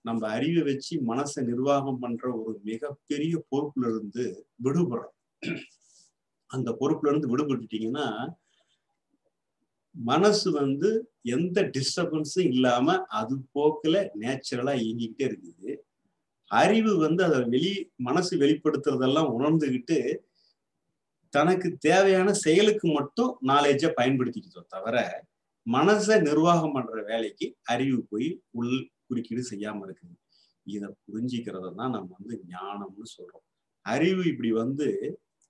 A: நம்ம அறிவை வச்சு மனசை நிர்வாகம் பண்ற ஒரு மிகப்பெரிய பொறுப்புல இருந்து விடுபடுறோம். அந்த பொறுப்புல இருந்து விடுபட்டுட்டீங்கன்னா மனசு வந்து எந்த டிஸ்டர்பன்ஸும் இல்லாம அது போக்குல நேச்சுரலா இயங்கிக்கிட்டே இருக்குது. அறிவு வந்து அதை வெளி மனசு வெளிப்படுத்துறதெல்லாம் உணர்ந்துகிட்டு தனக்கு தேவையான செயலுக்கு மட்டும் நாலேஜை பயன்படுத்திக்கிட்டோ தவிர மனசை நிர்வாகம் பண்ற வேலைக்கு அறிவு போய் உள் குறுக்கீடு செய்யாம இருக்குது. இதை புரிஞ்சிக்கிறத தான் நம்ம வந்து ஞானம்னு சொல்றோம். அறிவு இப்படி வந்து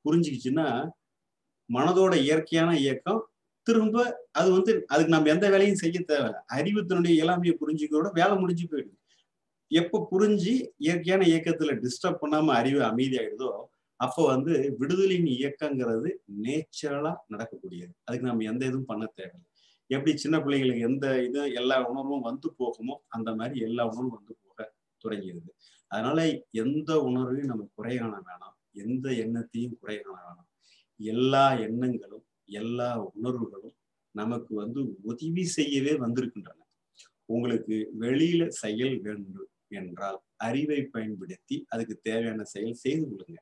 A: புரிஞ்சுக்கிச்சுன்னா மனதோட இயற்கையான இயக்கம் திரும்ப அது வந்து அதுக்கு நம்ம எந்த வேலையும் செய்ய தேவையில்லை. அறிவு தன்னுடைய இயலாமையை புரிஞ்சுக்கிறோட வேலை முடிஞ்சு போயிடுது. எப்ப புரிஞ்சு இயற்கையான இயக்கத்துல டிஸ்டர்ப் பண்ணாம அறிவு அமைதியாயிடுதோ அப்போ வந்து விடுதலையின் இயக்கங்கிறது நேச்சுரலா நடக்கக்கூடியது. அதுக்கு நம்ம எந்த இதுவும் பண்ண தேவையில்லை. எப்படி சின்ன பிள்ளைங்களுக்கு எந்த இது எல்லா உணர்வும் வந்து போகுமோ அந்த மாதிரி எல்லா உணர்வும் வந்து போக தொடங்கிடுது. அதனால எந்த உணர்வையும் நம்ம குறை காண வேணாம். எந்த எண்ணத்தையும் குறை காண வேணாம். எல்லா எண்ணங்களும் எல்லா உணர்வுகளும் நமக்கு வந்து உதவி செய்யவே வந்திருக்கின்றன. உங்களுக்கு வெளியில செயல் வேண்டும் என்றால் அறிவை பயன்படுத்தி அதுக்கு தேவையான செயல் செய்து கொள்ளுங்க.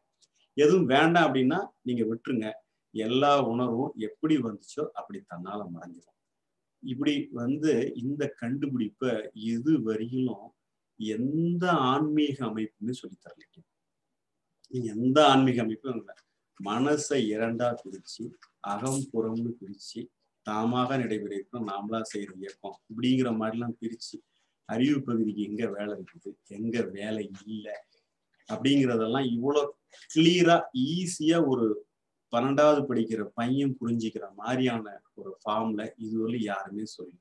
A: எதுவும் வேண்டாம் அப்படின்னா நீங்க விட்டுருங்க. எல்லா உணர்வும் எப்படி வந்துச்சோ அப்படி தன்னால மறைஞ்சிடும் இப்படி வந்து இந்த கண்டுபிடிப்பை இது வரையிலும் எந்த ஆன்மீக அமைப்புன்னு சொல்லி தரலைங்க. எந்த ஆன்மீக அமைப்பும் இல்லை. மனசை இரண்டா பிரிச்சு அகம் புறம்னு பிரிச்சு தாமாக நடைபெறும் நாமளா செய்யற இயக்கம். இப்படிங்கிற மாதிரிலாம் பிரிச்சு அறிவு பகுதிக்கு எங்க வேலை இருக்குது எங்க வேலை இல்லை அப்படிங்கிறதெல்லாம் இவ்வளோ கிளியரா ஈஸியா ஒரு பன்னெண்டாவது படிக்கிற பையன் புரிஞ்சுக்கிற மாதிரியான ஒரு ஃபார்ம்ல இதுவரை யாருமே சொல்லல.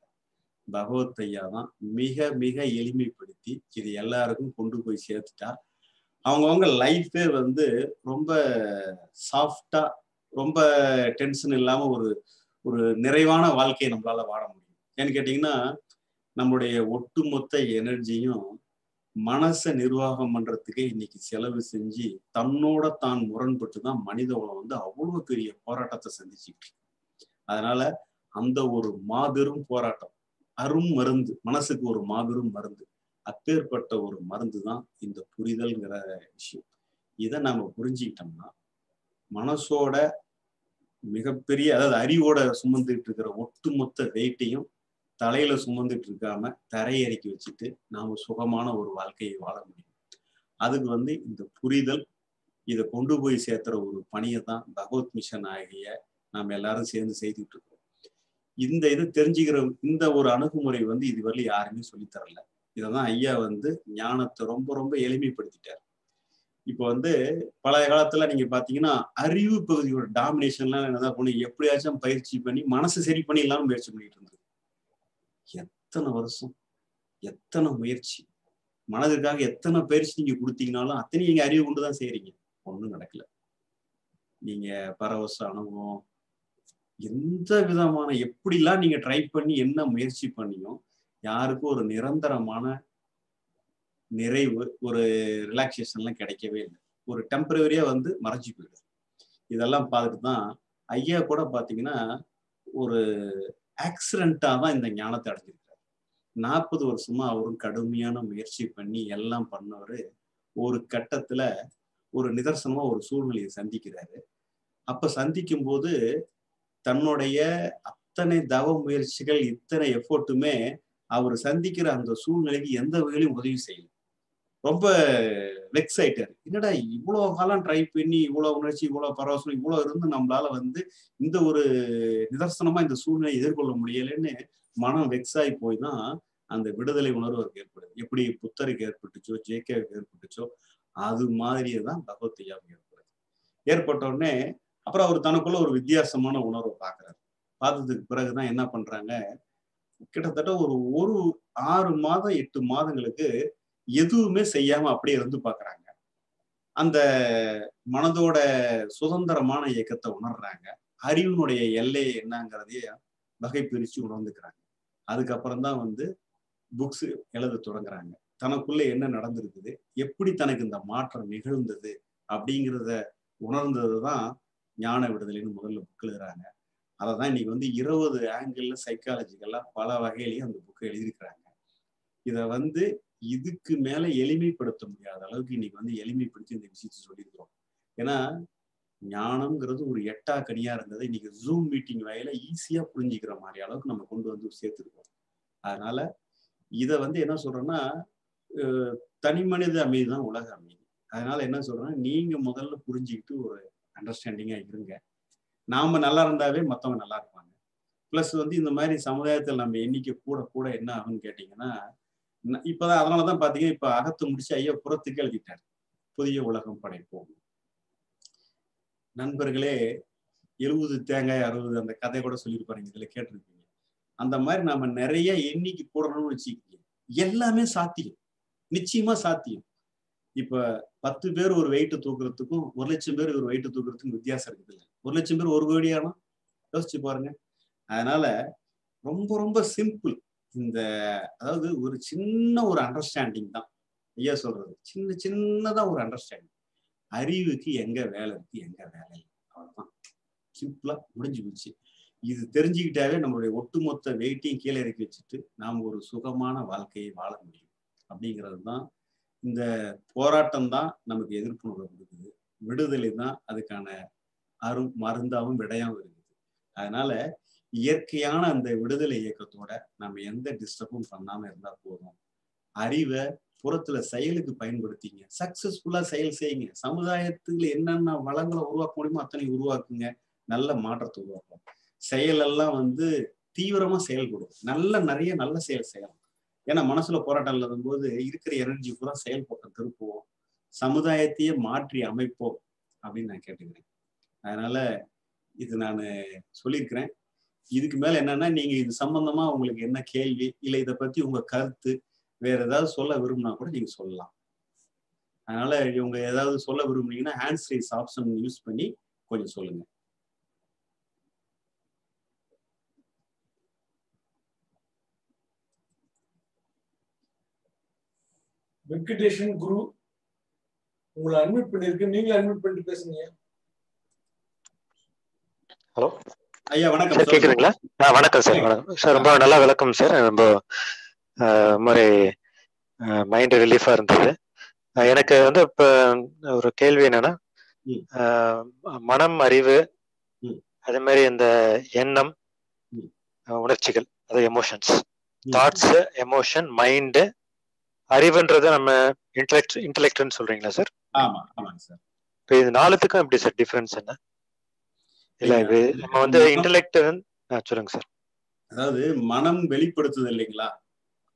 A: பகவத் ஐயா தான் மிக மிக எளிமைப்படுத்தி இது எல்லாருக்கும் கொண்டு போய் சேர்த்துட்டா அவங்கவுங்க லைஃபே வந்து ரொம்ப சாஃப்டா ரொம்ப டென்ஷன் இல்லாம ஒரு ஒரு நிறைவான வாழ்க்கையை நம்மளால வாழ முடியும். ஏன்னு கேட்டீங்கன்னா நம்மளுடைய ஒட்டுமொத்த எனர்ஜியும் மனசை நிர்வாகம் பண்றதுக்கு இன்னைக்கு செலவு செஞ்சு தன்னோட தான் முரண்பட்டு தான் மனித உலகம் வந்து அவ்வளவு பெரிய போராட்டத்தை சந்திச்சுட்டு அதனால அந்த ஒரு மாபெரும் போராட்டம் அரும் மருந்து மனசுக்கு ஒரு மாபெரும் மருந்து அப்பேற்பட்ட ஒரு மருந்து தான் இந்த புரிதல்ங்கிற விஷயம். இதை நாம புரிஞ்சுக்கிட்டோம்னா மனசோட மிகப்பெரிய அதாவது அறிவோட சுமந்துட்டு இருக்கிற ஒட்டுமொத்த வெயிட்டையும் தலையில சுமந்துட்டு இருக்காம தரையிறக்கி வச்சுட்டு நாம சுகமான ஒரு வாழ்க்கையை வாழ முடியும். அதுக்கு வந்து இந்த புரிதல் இதை கொண்டு போய் சேர்த்துற ஒரு பணியை தான் பகவத் மிஷன் ஆகிய நாம் எல்லாரும் சேர்ந்து செய்துட்டு இருக்கோம். இந்த இது தெரிஞ்சுக்கிற இந்த ஒரு அணுகுமுறை வந்து இதுவரையிலும் யாருமே சொல்லித்தரல இதைதான் ஐயா வந்து ஞானத்தை ரொம்ப ரொம்ப எளிமைப்படுத்திட்டார். இப்போ வந்து பழைய காலத்துல நீங்க பாத்தீங்கன்னா அறிவு பகுதியோட டாமினேஷன்லாம் என்னதான் பண்ணி எப்படியாச்சும் பயிற்சி பண்ணி மனசு சரி பண்ணிடலாம்னு முயற்சி பண்ணிட்டு இருந்தது. எத்தனை வருஷம் எத்தனை முயற்சி மனதிற்காக எத்தனை பயிற்சி நீங்க கொடுத்தீங்கனாலும் அத்தனை நீங்க அறிவு கொண்டு தான் செய்யறீங்க ஒன்றும் நடக்கல. நீங்க பரவச அனுபவம் எந்த விதமான எப்படிலாம் நீங்க ட்ரை பண்ணி என்ன முயற்சி பண்ணியும் யாருக்கும் ஒரு நிரந்தரமான நிறைவு ஒரு ரிலாக்ஸேஷன்லாம் கிடைக்கவே இல்லை. ஒரு டெம்பரவரியாக வந்து மறைஞ்சு போயிடுது இதெல்லாம் பார்த்துட்டு தான் ஐயா கூட பார்த்தீங்கன்னா ஒரு ஆக்சிடெண்ட்டாக தான் இந்த ஞானத்தை அடைஞ்சிருக்காரு. நாற்பது வருஷமா அவரும் கடுமையான முயற்சி பண்ணி எல்லாம் பண்ணவர் ஒரு கட்டத்தில் ஒரு நிதர்சனமாக ஒரு சூழ்நிலையை சந்திக்கிறாரு. அப்போ சந்திக்கும் போது தன்னுடைய அத்தனை தவ முயற்சிகள் இத்தனை எஃபோர்ட்டுமே அவர் சந்திக்கிற அந்த சூழ்நிலைக்கு எந்த வகையிலும் உதவி செய்யல. ரொம்ப வெக்ஸ் ஆயிட்டாரு என்னடா இவ்வளவு காலம் ட்ரை பண்ணி இவ்வளவு உணர்ச்சி இவ்வளவு பரவசம் இவ்வளவு இருந்து நம்மளால வந்து இந்த ஒரு நிதர்சனமா இந்த சூழ்நிலை எதிர்கொள்ள முடியலன்னு மனம் வெக்ஸ் ஆகி போய் தான் அந்த விடுதலை உணர்வு அவருக்கு ஏற்படுது. எப்படி புத்தருக்கு ஏற்பட்டுச்சோ ஜேகேவுக்கு ஏற்பட்டுச்சோ அது மாதிரியே தான் பகவத்தையாவுக்கு ஏற்படுது. ஏற்பட்ட உடனே அப்புறம் அவர் தனக்குள்ள ஒரு வித்தியாசமான உணர்வை பார்க்குறாரு. பார்த்ததுக்கு பிறகுதான் என்ன பண்றாங்க? கிட்டத்தட்ட ஒரு ஒரு ஆறு மாதம் எட்டு மாதங்களுக்கு எதுவுமே செய்யாம அப்படியே இருந்து பாக்குறாங்க அந்த மனதோட சுதந்திரமான இயக்கத்தை உணர்றாங்க. அறிவினுடைய எல்லை என்னங்கிறதைய வகை பிரிச்சு உணர்ந்துக்கிறாங்க. அதுக்கப்புறம் தான் வந்து புக்ஸ் எழுத தொடங்குறாங்க. தனக்குள்ள என்ன நடந்திருக்குது? எப்படி தனக்கு இந்த மாற்றம் நிகழ்ந்தது? அப்படிங்கிறத உணர்ந்தது தான் ஞான விடுதலைன்னு முதல்ல புக் எழுதுறாங்க. அதை தான் இன்னைக்கு வந்து இருபது ஆங்கிள் சைக்காலஜிக்கெல்லாம் பல வகையிலையும் அந்த புக்கை எழுதியிருக்கிறாங்க. இதை வந்து இதுக்கு மேல எளிமைப்படுத்த முடியாத அளவுக்கு இன்னைக்கு வந்து எளிமைப்படுத்தி இந்த விஷயத்த சொல்லியிருக்கிறோம். ஏன்னா ஞானம்ங்கிறது ஒரு எட்டா கனியா இருந்ததை இன்னைக்கு ஜூம் மீட்டிங் வகையில ஈஸியா புரிஞ்சுக்கிற மாதிரி அளவுக்கு நம்ம கொண்டு வந்து சேர்த்துருக்கோம். அதனால இதை வந்து என்ன சொல்றோம்னா தனி மனித அமைதி தான் உலக அமைதி. அதனால என்ன சொல்றேன்னா நீங்க முதல்ல புரிஞ்சுக்கிட்டு ஒரு அண்டர்ஸ்டாண்டிங்கா இருங்க. நாம நல்லா இருந்தாவே மத்தவங்க நல்லா இருப்பாங்க. ப்ளஸ் வந்து இந்த மாதிரி சமுதாயத்தில் நம்ம எண்ணிக்கை கூட கூட என்ன ஆகும்னு கேட்டீங்கன்னா இப்பதான் அதனாலதான் பாத்தீங்கன்னா இப்ப அகத்து முடிச்சு ஐயா புறத்துக்கு எழுதிட்டார் புதிய உலகம் படைப்போம். நண்பர்களே எழுபது தேங்காய் அறுபது அந்த கதை கூட சொல்லியிருப்பாருங்க இதுல கேட்டிருக்கீங்க அந்த மாதிரி நாம நிறைய எண்ணிக்கை போடணும்னு வச்சுக்கோங்க. எல்லாமே சாத்தியம். நிச்சயமா சாத்தியம். இப்ப பத்து பேர் ஒரு வெயிட் தூக்குறதுக்கும் ஒரு லட்சம் பேர் ஒரு வெயிட்டு தூக்குறதுக்கும் வித்தியாசம் இருக்குது இல்ல ஒரு லட்சம் பேர் ஒரு கோடியானா யோசிச்சு பாருங்க. அதனால ரொம்ப ரொம்ப சிம்பிள் இந்த அதாவது ஒரு சின்ன ஒரு அண்டர்ஸ்டாண்டிங் தான். ஐயா சொல்றது. சின்ன சின்னதா ஒரு அண்டர்ஸ்டாண்டிங் அறிவுக்கு எங்க வேலை இருக்கு எங்க வேலை இல்லை. அவ்வளவுதான். சிம்பிளா முடிஞ்சு போச்சு. இது தெரிஞ்சுக்கிட்டாவே நம்மளுடைய ஒட்டுமொத்த வெயிட்டையும் கீழே இறக்கி வச்சுட்டு நாம் ஒரு சுகமான வாழ்க்கையை வாழ முடியும். அப்படிங்கிறது தான் இந்த போராட்டம் தான் நமக்கு எதிர்ப்புணர்வு கொடுக்குது. விடுதலை தான் அதுக்கான அரும் மருந்தாவும் விடையாகவும் இருக்குது. அதனால இயற்கையான அந்த விடுதலை இயக்கத்தோட நம்ம எந்த டிஸ்டர்பும் பண்ணாம இருந்தா போதும்? அறிவை புறத்துல செயலுக்கு பயன்படுத்திங்க. சக்சஸ்ஃபுல்லா செயல் செய்யுங்க. சமுதாயத்துல என்னென்ன வளங்களை உருவாக்க முடியுமோ அத்தனை உருவாக்குங்க. நல்ல மாற்றத்தை உருவாக்கும் செயலெல்லாம் வந்து தீவிரமா செயல்படும் நல்ல நிறைய நல்ல செயல் செய்யலாம். ஏன்னா மனசுல போராட்டம் இல்லாத போது இருக்கிற எனர்ஜி பூரா செயல் பக்கம் திருப்புவோம். சமுதாயத்தையே மாற்றி அமைப்போம் அப்படின்னு நான் கேட்டுக்கிறேன். அதனால இது நான் சொல்லியிருக்கிறேன். இதுக்கு மேல என்னன்னா நீங்க இது சம்பந்தமா உங்களுக்கு என்ன கேள்வி இல்லை இதை பத்தி உங்க கருத்து வேற ஏதாவது சொல்ல விரும்பினா கூட நீங்க சொல்லலாம். அதனால இவங்க ஏதாவது சொல்ல விரும்புனீங்கன்னா ஹேண்ட் ரேஸ் ஆப்ஷன் யூஸ் பண்ணி கொஞ்சம் சொல்லுங்க.
B: வெங்கடேஷன் குரு உங்களை அட்மிட் பண்ணிருக்கு நீங்களும் அட்மிட் பண்ணிட்டு பேசுங்க.
E: ஹலோ
A: ஐயா வணக்கம்
E: சார் கேக்குதுங்களா? ஆ வணக்கம் சார் வணக்கம். சார் ரொம்ப நல்லா விளக்கம் சார். ரொம்ப மாதிரி மைண்ட் ரிலீஃபா இருந்தது. எனக்கு வந்து இப்ப ஒரு கேள்வி என்னன்னா மனம் அறிவு. அதே மாதிரி இந்த எண்ணம் உணர்ச்சிகள் அது எமோஷன்ஸ். தாட்ஸ் எமோஷன் மைண்டு அறிவுன்றது நம்ம இன்டலெக்ட் இன்டலெக்ட்னு சொல்றீங்களா சார்?
A: ஆமா ஆமாங்க சார்.
E: இப்போ இது நாலுத்துக்கும் எப்படி சார் டிஃபரன்ஸ் என்ன? இல்ல இது நம்ம வந்து
A: மனம்-
E: இன்டலெக்ட் சொல்லுங்க சார்.
A: அதாவது மனம் வெளிப்படுத்துது இல்லைங்களா?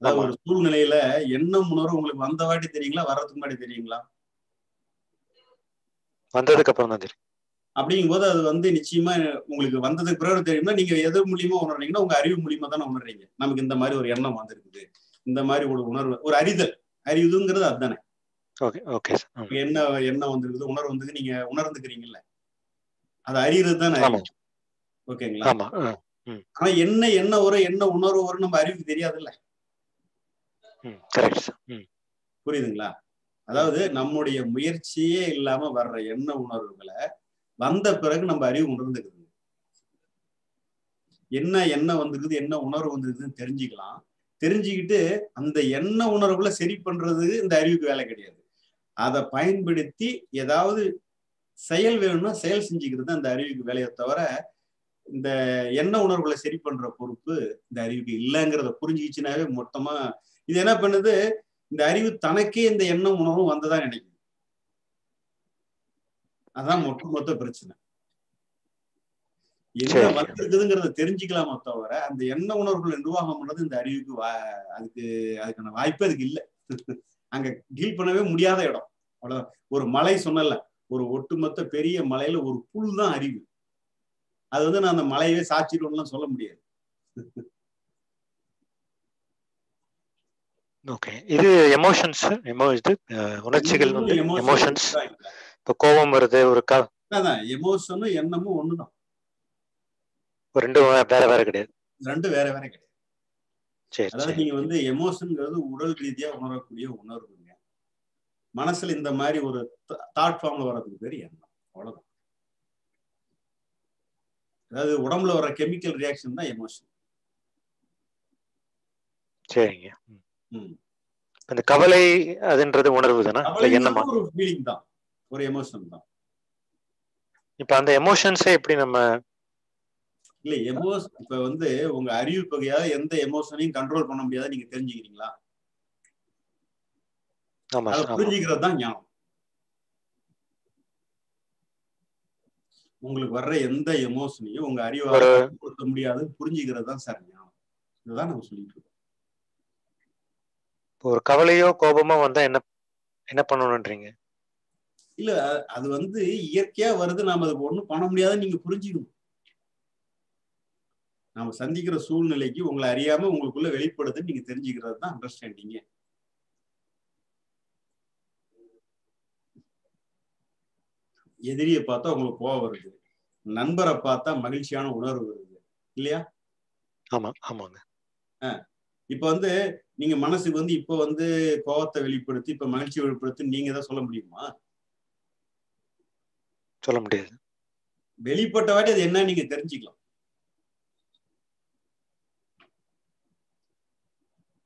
A: அதாவது. ஒரு சூழ்நிலையில எண்ணம் உணர்வு உங்களுக்கு வந்த வாட்டி தெரியுங்களா? வர்றதுக்கு முன்னாடி தெரியுங்களா?
E: வந்ததுக்கு அப்புறம் தான் தெரியும்.
A: அப்படிங்கும்போது அது வந்து நிச்சயமா உங்களுக்கு வந்ததுக்கு பிறகு தெரியும்னா நீங்க எது மூலியமா உணர்றீங்கன்னா உங்க அறிவு மூலியமா தானே உணர்றீங்க. நமக்கு இந்த மாதிரி ஒரு எண்ணம் வந்திருக்குது. இந்த மாதிரி ஒரு உணர்வு ஒரு அறிதல். அறிவுங்கிறது அதுதானே.
E: Okay okay sir.
A: என்ன எண்ணம் வந்திருக்குது? உணர்வு வந்து நீங்க உணர்ந்துக்கிறீங்கல்ல. அது அறிகிறது தானே. ஓகேங்களா? ஆனா என்ன என்ன வரும் என்ன உணர்வு வரும் நம்ம அறிவுக்கு தெரியாதுல்ல. புரியுதுங்களா? அதாவது நம்முடைய முயற்சியே இல்லாம வர்ற எண்ண உணர்வுகளை வந்த பிறகு நம்ம அறிவு உணர்ந்துக்குது என்ன என்ன வந்திருக்குது என்ன உணர்வு வந்திருக்குதுன்னு தெரிஞ்சுக்கலாம். தெரிஞ்சுக்கிட்டு அந்த எண்ண உணர்வுகளை சரி பண்றது இந்த அறிவுக்கு வேலை கிடையாது. அதை பயன்படுத்தி ஏதாவது செயல் வேணும்னா செயல் செஞ்சுக்கிறது இந்த அறிவுக்கு வேலையை தவிர இந்த எண்ண உணர்வுகளை சரி பண்ற பொறுப்பு இந்த அறிவுக்கு இல்லைங்கிறத புரிஞ்சுக்கிச்சுனாவே மொத்தமா இது என்ன பண்ணுது? இந்த அறிவு தனக்கே இந்த எண்ணம் உணர்வும் வந்ததா நினைக்குது. அதான் மொத்த மொத்த பிரச்சனை. என்ன. வந்திருக்குதுங்கிறத தெரிஞ்சுக்கலாமா தவிர அந்த எண்ண உணர்வுகள் நிர்வாகம் பண்றது இந்த அறிவுக்கு வா- அதுக்கு அதுக்கான வாய்ப்பு அதுக்கு இல்ல. [laughs] அங்க டீல் பண்ணவே முடியாத இடம். அவ்வளவுதான். ஒரு மலை சொன்னல ஒரு ஒட்டுமொத்த பெரிய மலையில ஒரு புல் தான் அறிவு. அது வந்து நான் அந்த மலையவே சாட்சிடும்லாம் சொல்ல முடியாது.
E: ஓகே. இது எமோஷன்ஸ் உணர்ச்சிகள் வந்து எமோஷன்ஸ். இப்போ கோபம் வருது ஒரு க
A: எமோஷனும் எண்ணமும் ஒண்ணுதான்.
E: ரெண்டும் வேற வேற கிடையாது.
A: ரெண்டு வேற வேற கிடையாது.
E: சரி
A: அதாவது நீங்க வந்து எமோஷன்ங்கிறது உடல் ரீதியா உணரக்கூடிய உணர்வுங்க மனசுல இந்த மாதிரி ஒரு தாட் ஃபார்ம்ல வர்றதுக்கு பேர் எண்ணம் அவ்வளவுதான். அதாவது உடம்புல வர கெமிக்கல் ரியாக்ஷன் தான் எமோஷன்
E: சரிங்க. அந்த கவலை அதுன்றது உணர்வு தானே? எண்ணமா
A: ஒரு ஃபீலிங் தான். ஒரு எமோஷன் தான்.
E: இப்ப அந்த எமோஷன்ஸை எப்படி நம்ம
A: இல்ல எமோஷன் இப்ப வந்து உங்க அறிவு பகையால எந்த எமோஷனையும் கண்ட்ரோல் பண்ண முடியாத நீங்க தெரிஞ்சுக்கிறீங்களா? அதை புரிஞ்சுக்கிறது தான் ஞானம். உங்களுக்கு வர்ற எந்த எமோஷனையும் உங்க அறிவால கொடுக்க முடியாது புரிஞ்சுக்கிறது தான் சார் ஞானம். இதுதான் நம்ம சொல்லிட்டு இருக்கோம்.
E: ஒரு கவலையோ கோபமோ வந்தா என்ன என்ன பண்ணணும்ன்றீங்க?
A: இல்ல அது வந்து இயற்கையா வருது நாம அதுக்கு ஒண்ணும் பண்ண முடியாதுன்னு நீங்க புரிஞ்சுக்கணும். நாம சந்திக்கிற சூழ்நிலைக்கு உங்களை அறியாம உங்களுக்குள்ள வெளிப்படுதுன்னு நீங்க தெரிஞ்சுக்கிறது தான் அண்டர்ஸ்டாண்டிங்க எதிரியை பார்த்தா உங்களுக்கு கோவம் வருது. நண்பரை பார்த்தா மகிழ்ச்சியான உணர்வு வருது. இல்லையா?
E: ஆமா ஆமாங்க.
A: இப்ப வந்து நீங்க மனசுக்கு வந்து இப்ப வந்து கோவத்தை வெளிப்படுத்தி இப்ப மகிழ்ச்சி வெளிப்படுத்தி நீங்க தான் சொல்ல முடியுமா?
E: சொல்ல முடியாது.
A: வெளிப்பட்ட வாட்டி அது என்ன நீங்க தெரிஞ்சுக்கலாம்.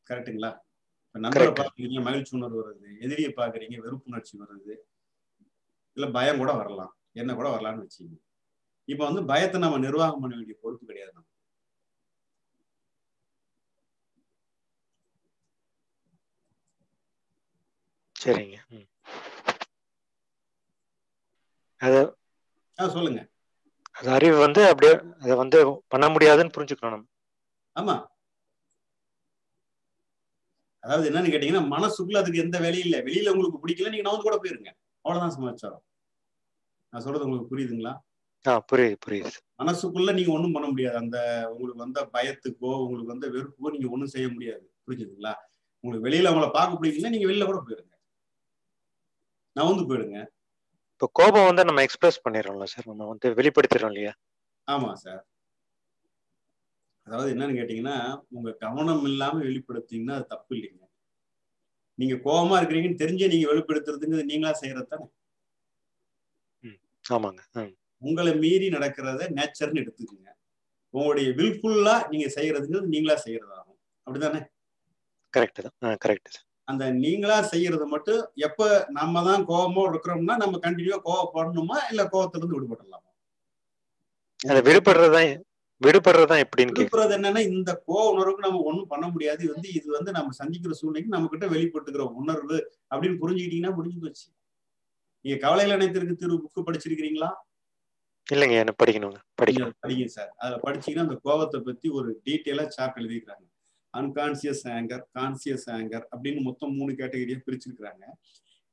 A: கரெக்ட்டுங்களா? இப்ப நண்பரை. பாக்குறீங்க மகிழ்ச்சி உணர்வு வருது. எதிரியை பாக்குறீங்க வெறுப்புணர்ச்சி வருது. இல்ல பயம் கூட வரலாம். என்ன கூட வரலாம்னு வச்சுங்க இப்ப வந்து பயத்தை நம்ம நிர்வாகம் பண்ண வேண்டிய பொறுப்பு கிடையாது நம்ம
E: சரிங்க. அது
A: சொல்லுங்க.
E: அது அறிவு வந்து அப்படியே அதை வந்து பண்ண முடியாதுன்னு புரிஞ்சுக்கணும் நம்ம.
A: ஆமா. அதாவது என்னன்னு கேட்டீங்கன்னா மனசுக்குள்ள அதுக்கு எந்த வேலையும் இல்லை. வெளியில உங்களுக்கு பிடிக்கல நீங்க நவுந்து கூட போயிருங்க. அவ்வளவுதான் சமாச்சாரம். நான் சொல்றது உங்களுக்கு புரியுதுங்களா?
E: புரியுது புரியுது.
A: மனசுக்குள்ள நீங்க ஒண்ணும் பண்ண முடியாது. அந்த உங்களுக்கு வந்த பயத்துக்கோ உங்களுக்கு வந்த வெறுப்புக்கோ நீங்க ஒண்ணும் செய்ய முடியாது. புரிஞ்சுதுங்களா? உங்களுக்கு வெளியில அவங்கள பார்க்க பிடிக்கல நீங்க வெளியில கூட போயிருங்க. நவுந்து போயிடுங்க.
E: இப்போ கோபம் வந்து நம்ம எக்ஸ்பிரஸ் பண்ணிடுறோம்ல சார் நம்ம வந்து வெளிப்படுத்திடுறோம் இல்லையா?
A: ஆமா சார் அதாவது என்னன்னு கேட்டீங்கன்னா உங்க கவனம் இல்லாம வெளிப்படுத்தீங்கன்னா அது தப்பு இல்லைங்க. நீங்க கோபமா இருக்கிறீங்கன்னு தெரிஞ்சே நீங்க வெளிப்படுத்துறதுங்கிறது நீங்களா செய்யறது தானே
E: ஆமாங்க.
A: உங்களை மீறி நடக்கிறத நேச்சர்னு எடுத்துக்கோங்க. உங்களுடைய வில்ஃபுல்லா நீங்க செய்யறதுங்கிறது நீங்களா செய்யறதாகும். அப்படிதானே?
E: கரெக்ட் தான். கரெக்ட் சார்
A: அந்த நீங்களா செய்யறது மட்டும் எப்ப நம்ம தான் கோபமோ இருக்கிறோம்னா நம்ம கண்டினியூவா கோவப்படணுமா? இல்ல கோவத்துல இருந்து விடுபடலாமா?
E: அது விடுபடுறது தான் விடுபடுறது தான் எப்படின்னு
A: விழுப்புறது என்னன்னா இந்த கோவ உணர்வுக்கு நம்ம ஒண்ணும் பண்ண முடியாது. வந்து இது வந்து நம்ம சந்திக்கிற சூழ்நிலைக்கு நம்ம கிட்ட வெளிப்பட்டுக்கிற உணர்வு அப்படின்னு புரிஞ்சுக்கிட்டீங்கன்னா முடிஞ்சு போச்சு. நீங்க கவலைகள் அனைத்திற்கு தீர்வு புக்கு படிச்சிருக்கிறீங்களா?
E: இல்லைங்க என்ன படிக்கணுங்க. படிக்கணும்.
A: படிங்க சார். அதுல படிச்சீங்கன்னா அந்த கோவத்தை பத்தி ஒரு டீட்டெயிலா சாப்ட் எழுதிக்கிறாங்க அன்கான்சியஸ் ஆங்கர் கான்சியஸ் ஆங்கர் அப்படின்னு மொத்தம் மூணு கேட்டகரியா பிரிச்சிருக்கிறாங்க.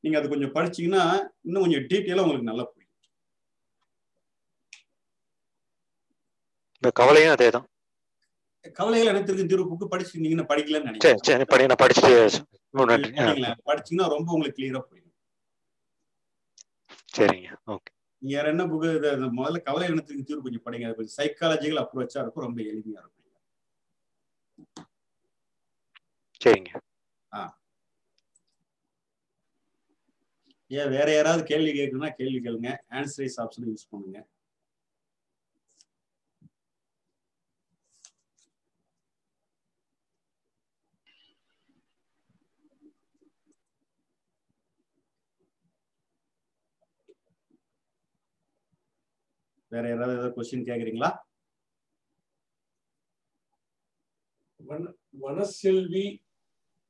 A: நீங்க அது கொஞ்சம் படிச்சீங்கன்னா இன்னும் கொஞ்சம் டீட்டெயிலா உங்களுக்கு நல்லா புரியும்.
E: இந்த கவலையும் அதே தான்
A: கவலைகள் அனைத்திற்கு தீர்வு புக்கு படிச்சிருந்தீங்கன்னா படிக்கலன்னு நினைக்கிறேன்.
E: சரி படி நான் படிச்சுட்டு ஆ.
A: படிச்சீங்கன்னா ரொம்ப உங்களுக்கு கிளியரா புரியும்.
E: சரிங்க ஓகே.
A: நீங்க வேற என்ன புக்கு முதல்ல கவலை இனத்துக்கு தீர்வு கொஞ்சம் படிங்க. அது கொஞ்சம் சைக்காலஜிக்கல் அப்ரோச்சா இருக்கும் ரொம்ப எளிமையா இருக்கும்.
E: சரிங்க.
A: ஏன் வேற யாராவது கேள்வி கேட்கணும்னா கேள்வி கேளுங்க. ஆன்சரைஸ் ஆப்ஷன் யூஸ் பண்ணுங்க. வேற யாராவது ஏதாவது கொஸ்டின் கேக்குறீங்களா?
B: வன- வனசெல்வி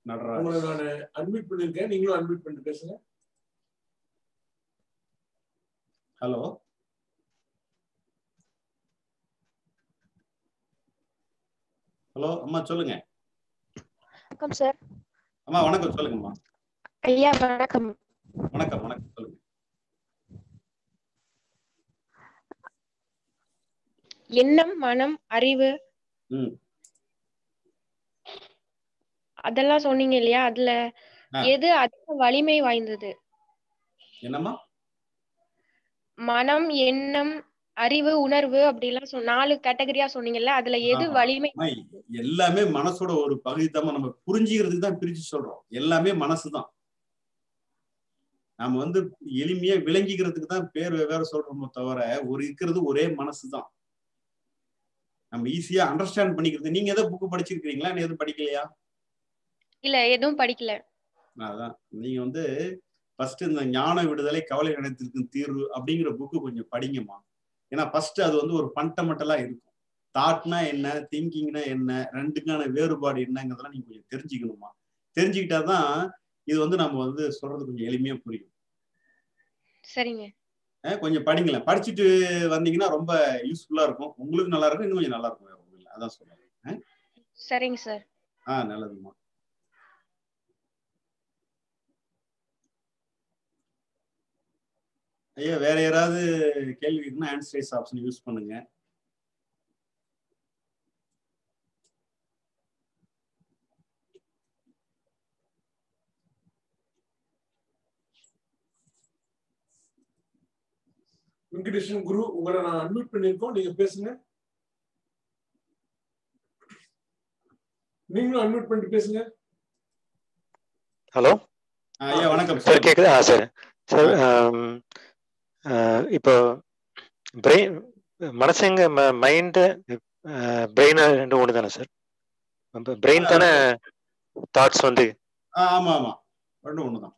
A: நடராஜ்.
B: உங்களை நான் அட்மிட் பண்ணிருக்கேன். நீங்களும் அட்மிட் பண்ணிட்டு பேசுங்க.
A: ஹலோ ஹலோ அம்மா சொல்லுங்க.
F: வணக்கம் சார்
A: அம்மா வணக்கம் சொல்லுங்கம்மா.
F: ஐயா வணக்கம்.
A: வணக்கம் வணக்கம் சொல்லுங்க
F: எண்ணம் மனம் அறிவு. அதெல்லாம் சொன்னீங்க இல்லையா? அதுல. எது அதிக வலிமை வாய்ந்தது?
A: என்னம்மா?
F: மனம் எண்ணம் அறிவு உணர்வு அப்படிலாம் சொ நாலு கேட்டகரியா சொன்னீங்கல்ல அதுல எது. வலிமை?
A: எல்லாமே மனசோட ஒரு பகுதி தான் நம்ம புரிஞ்சுக்கிறதுக்கு தான் பிரிச்சு சொல்றோம். எல்லாமே மனசு தான். நாம வந்து எளிமையா விளங்கிக்கிறதுக்கு தான் பேர் வெவ்வேறு சொல்றோமோ தவிர ஒரு இருக்கிறது ஒரே மனசு தான். நம்ம ஈஸியா அண்டர்ஸ்டாண்ட் பண்ணிக்கிறது. நீங்க எதோ புக்கு படிச்சிருக்கீங்களா எதுவும் படிக்கலையா?
F: இல்ல எதுவும் படிக்கல.
A: அதான். நீங்க வந்து ஃபர்ஸ்ட் இந்த ஞான விடுதலை கவலை இனத்திற்கும் தீர்வு அப்படிங்கிற புக்கு கொஞ்சம் படிங்கம்மா. ஏன்னா ஃபர்ஸ்ட் அது வந்து ஒரு ஃபண்டமெண்டலா இருக்கும். தாட்னா என்ன திங்கிங்னா என்ன ரெண்டுக்கான வேறுபாடு என்னங்கிறதெல்லாம் நீங்க கொஞ்சம் தெரிஞ்சுக்கணுமா தெரிஞ்சுக்கிட்டாதான் இது வந்து நம்ம வந்து சொல்றது கொஞ்சம் எளிமையா புரியும்.
F: சரிங்க.
A: கொஞ்சம் படிங்களேன். படிச்சுட்டு வந்தீங்கன்னா ரொம்ப யூஸ்ஃபுல்லா இருக்கும். உங்களுக்கு நல்லா இருக்கும் இன்னும் கொஞ்சம் நல்லா இருக்கும் வேற ஒண்ணும் இல்ல. அதான் சொல்றேன்.
F: சரிங்க சார்
A: ஆ நல்லதும்மா. ஐயா வேற யாராவது கேள்வி இருக்குன்னா ஆன்சரைஸ் ஆப்ஷன் யூஸ் பண்ணுங்க.
B: வெங்கடேஷன் குரு உங்களை நான் அட்மிட் பண்ணியிருக்கோம். நீங்க பேசுங்க. நீங்களும் அட்மிட் பண்ணிட்டு பேசுங்க.
E: ஹலோ
A: ஆ, ஐயா வணக்கம்.
E: சார் கேக்குதா? ஆ சார். சார் இப்போ பிரெயின் மனசுங்க மைண்டு பிரெயின் ரெண்டும் ஒன்று தானே சார் பிரெயின் தானே தாட்ஸ் வந்து?
A: ஆ, ஆமா ஆமா. ரெண்டும் ஒண்ணுதான்.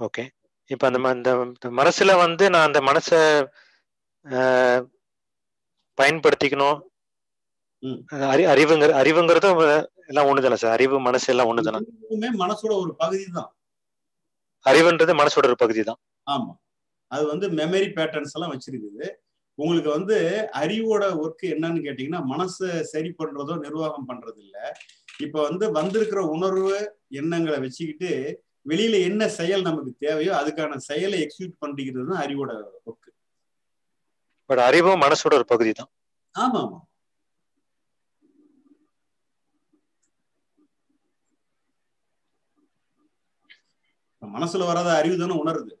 E: ஓகே இப்போ அந்த இந்த மனசுல வந்து நான் அந்த மனசை பயன்படுத்திக்கணும். அறி அறிவுங்கிற அறிவுங்கிறதும் எல்லாம் ஒன்று தானே சார்? அறிவு மனசு எல்லாம் ஒன்று தானே
A: இதுவுமே மனசோட ஒரு பகுதி தான்
E: அறிவுன்றது மனசோட ஒரு பகுதி தான்
A: ஆமா. அது வந்து மெமரி பேட்டர்ன்ஸ் எல்லாம் வச்சிருக்குது. உங்களுக்கு வந்து அறிவோட ஒர்க் என்னன்னு கேட்டீங்கன்னா மனசை சரி பண்றதோ நிர்வாகம் பண்றது இல்ல இப்ப வந்து வந்திருக்கிற உணர்வு எண்ணங்களை வச்சுக்கிட்டு வெளியில என்ன செயல் நமக்கு தேவையோ அதுக்கான செயலை எக்ஸிக்யூட் பண்ணிக்கிறது தான் அறிவோட ஒர்க்
E: பட் அறிவும் மனசோட ஒரு பகுதி தான்
A: ஆமா. ஆமா மனசுல வராத அறிவு தானே உணருது.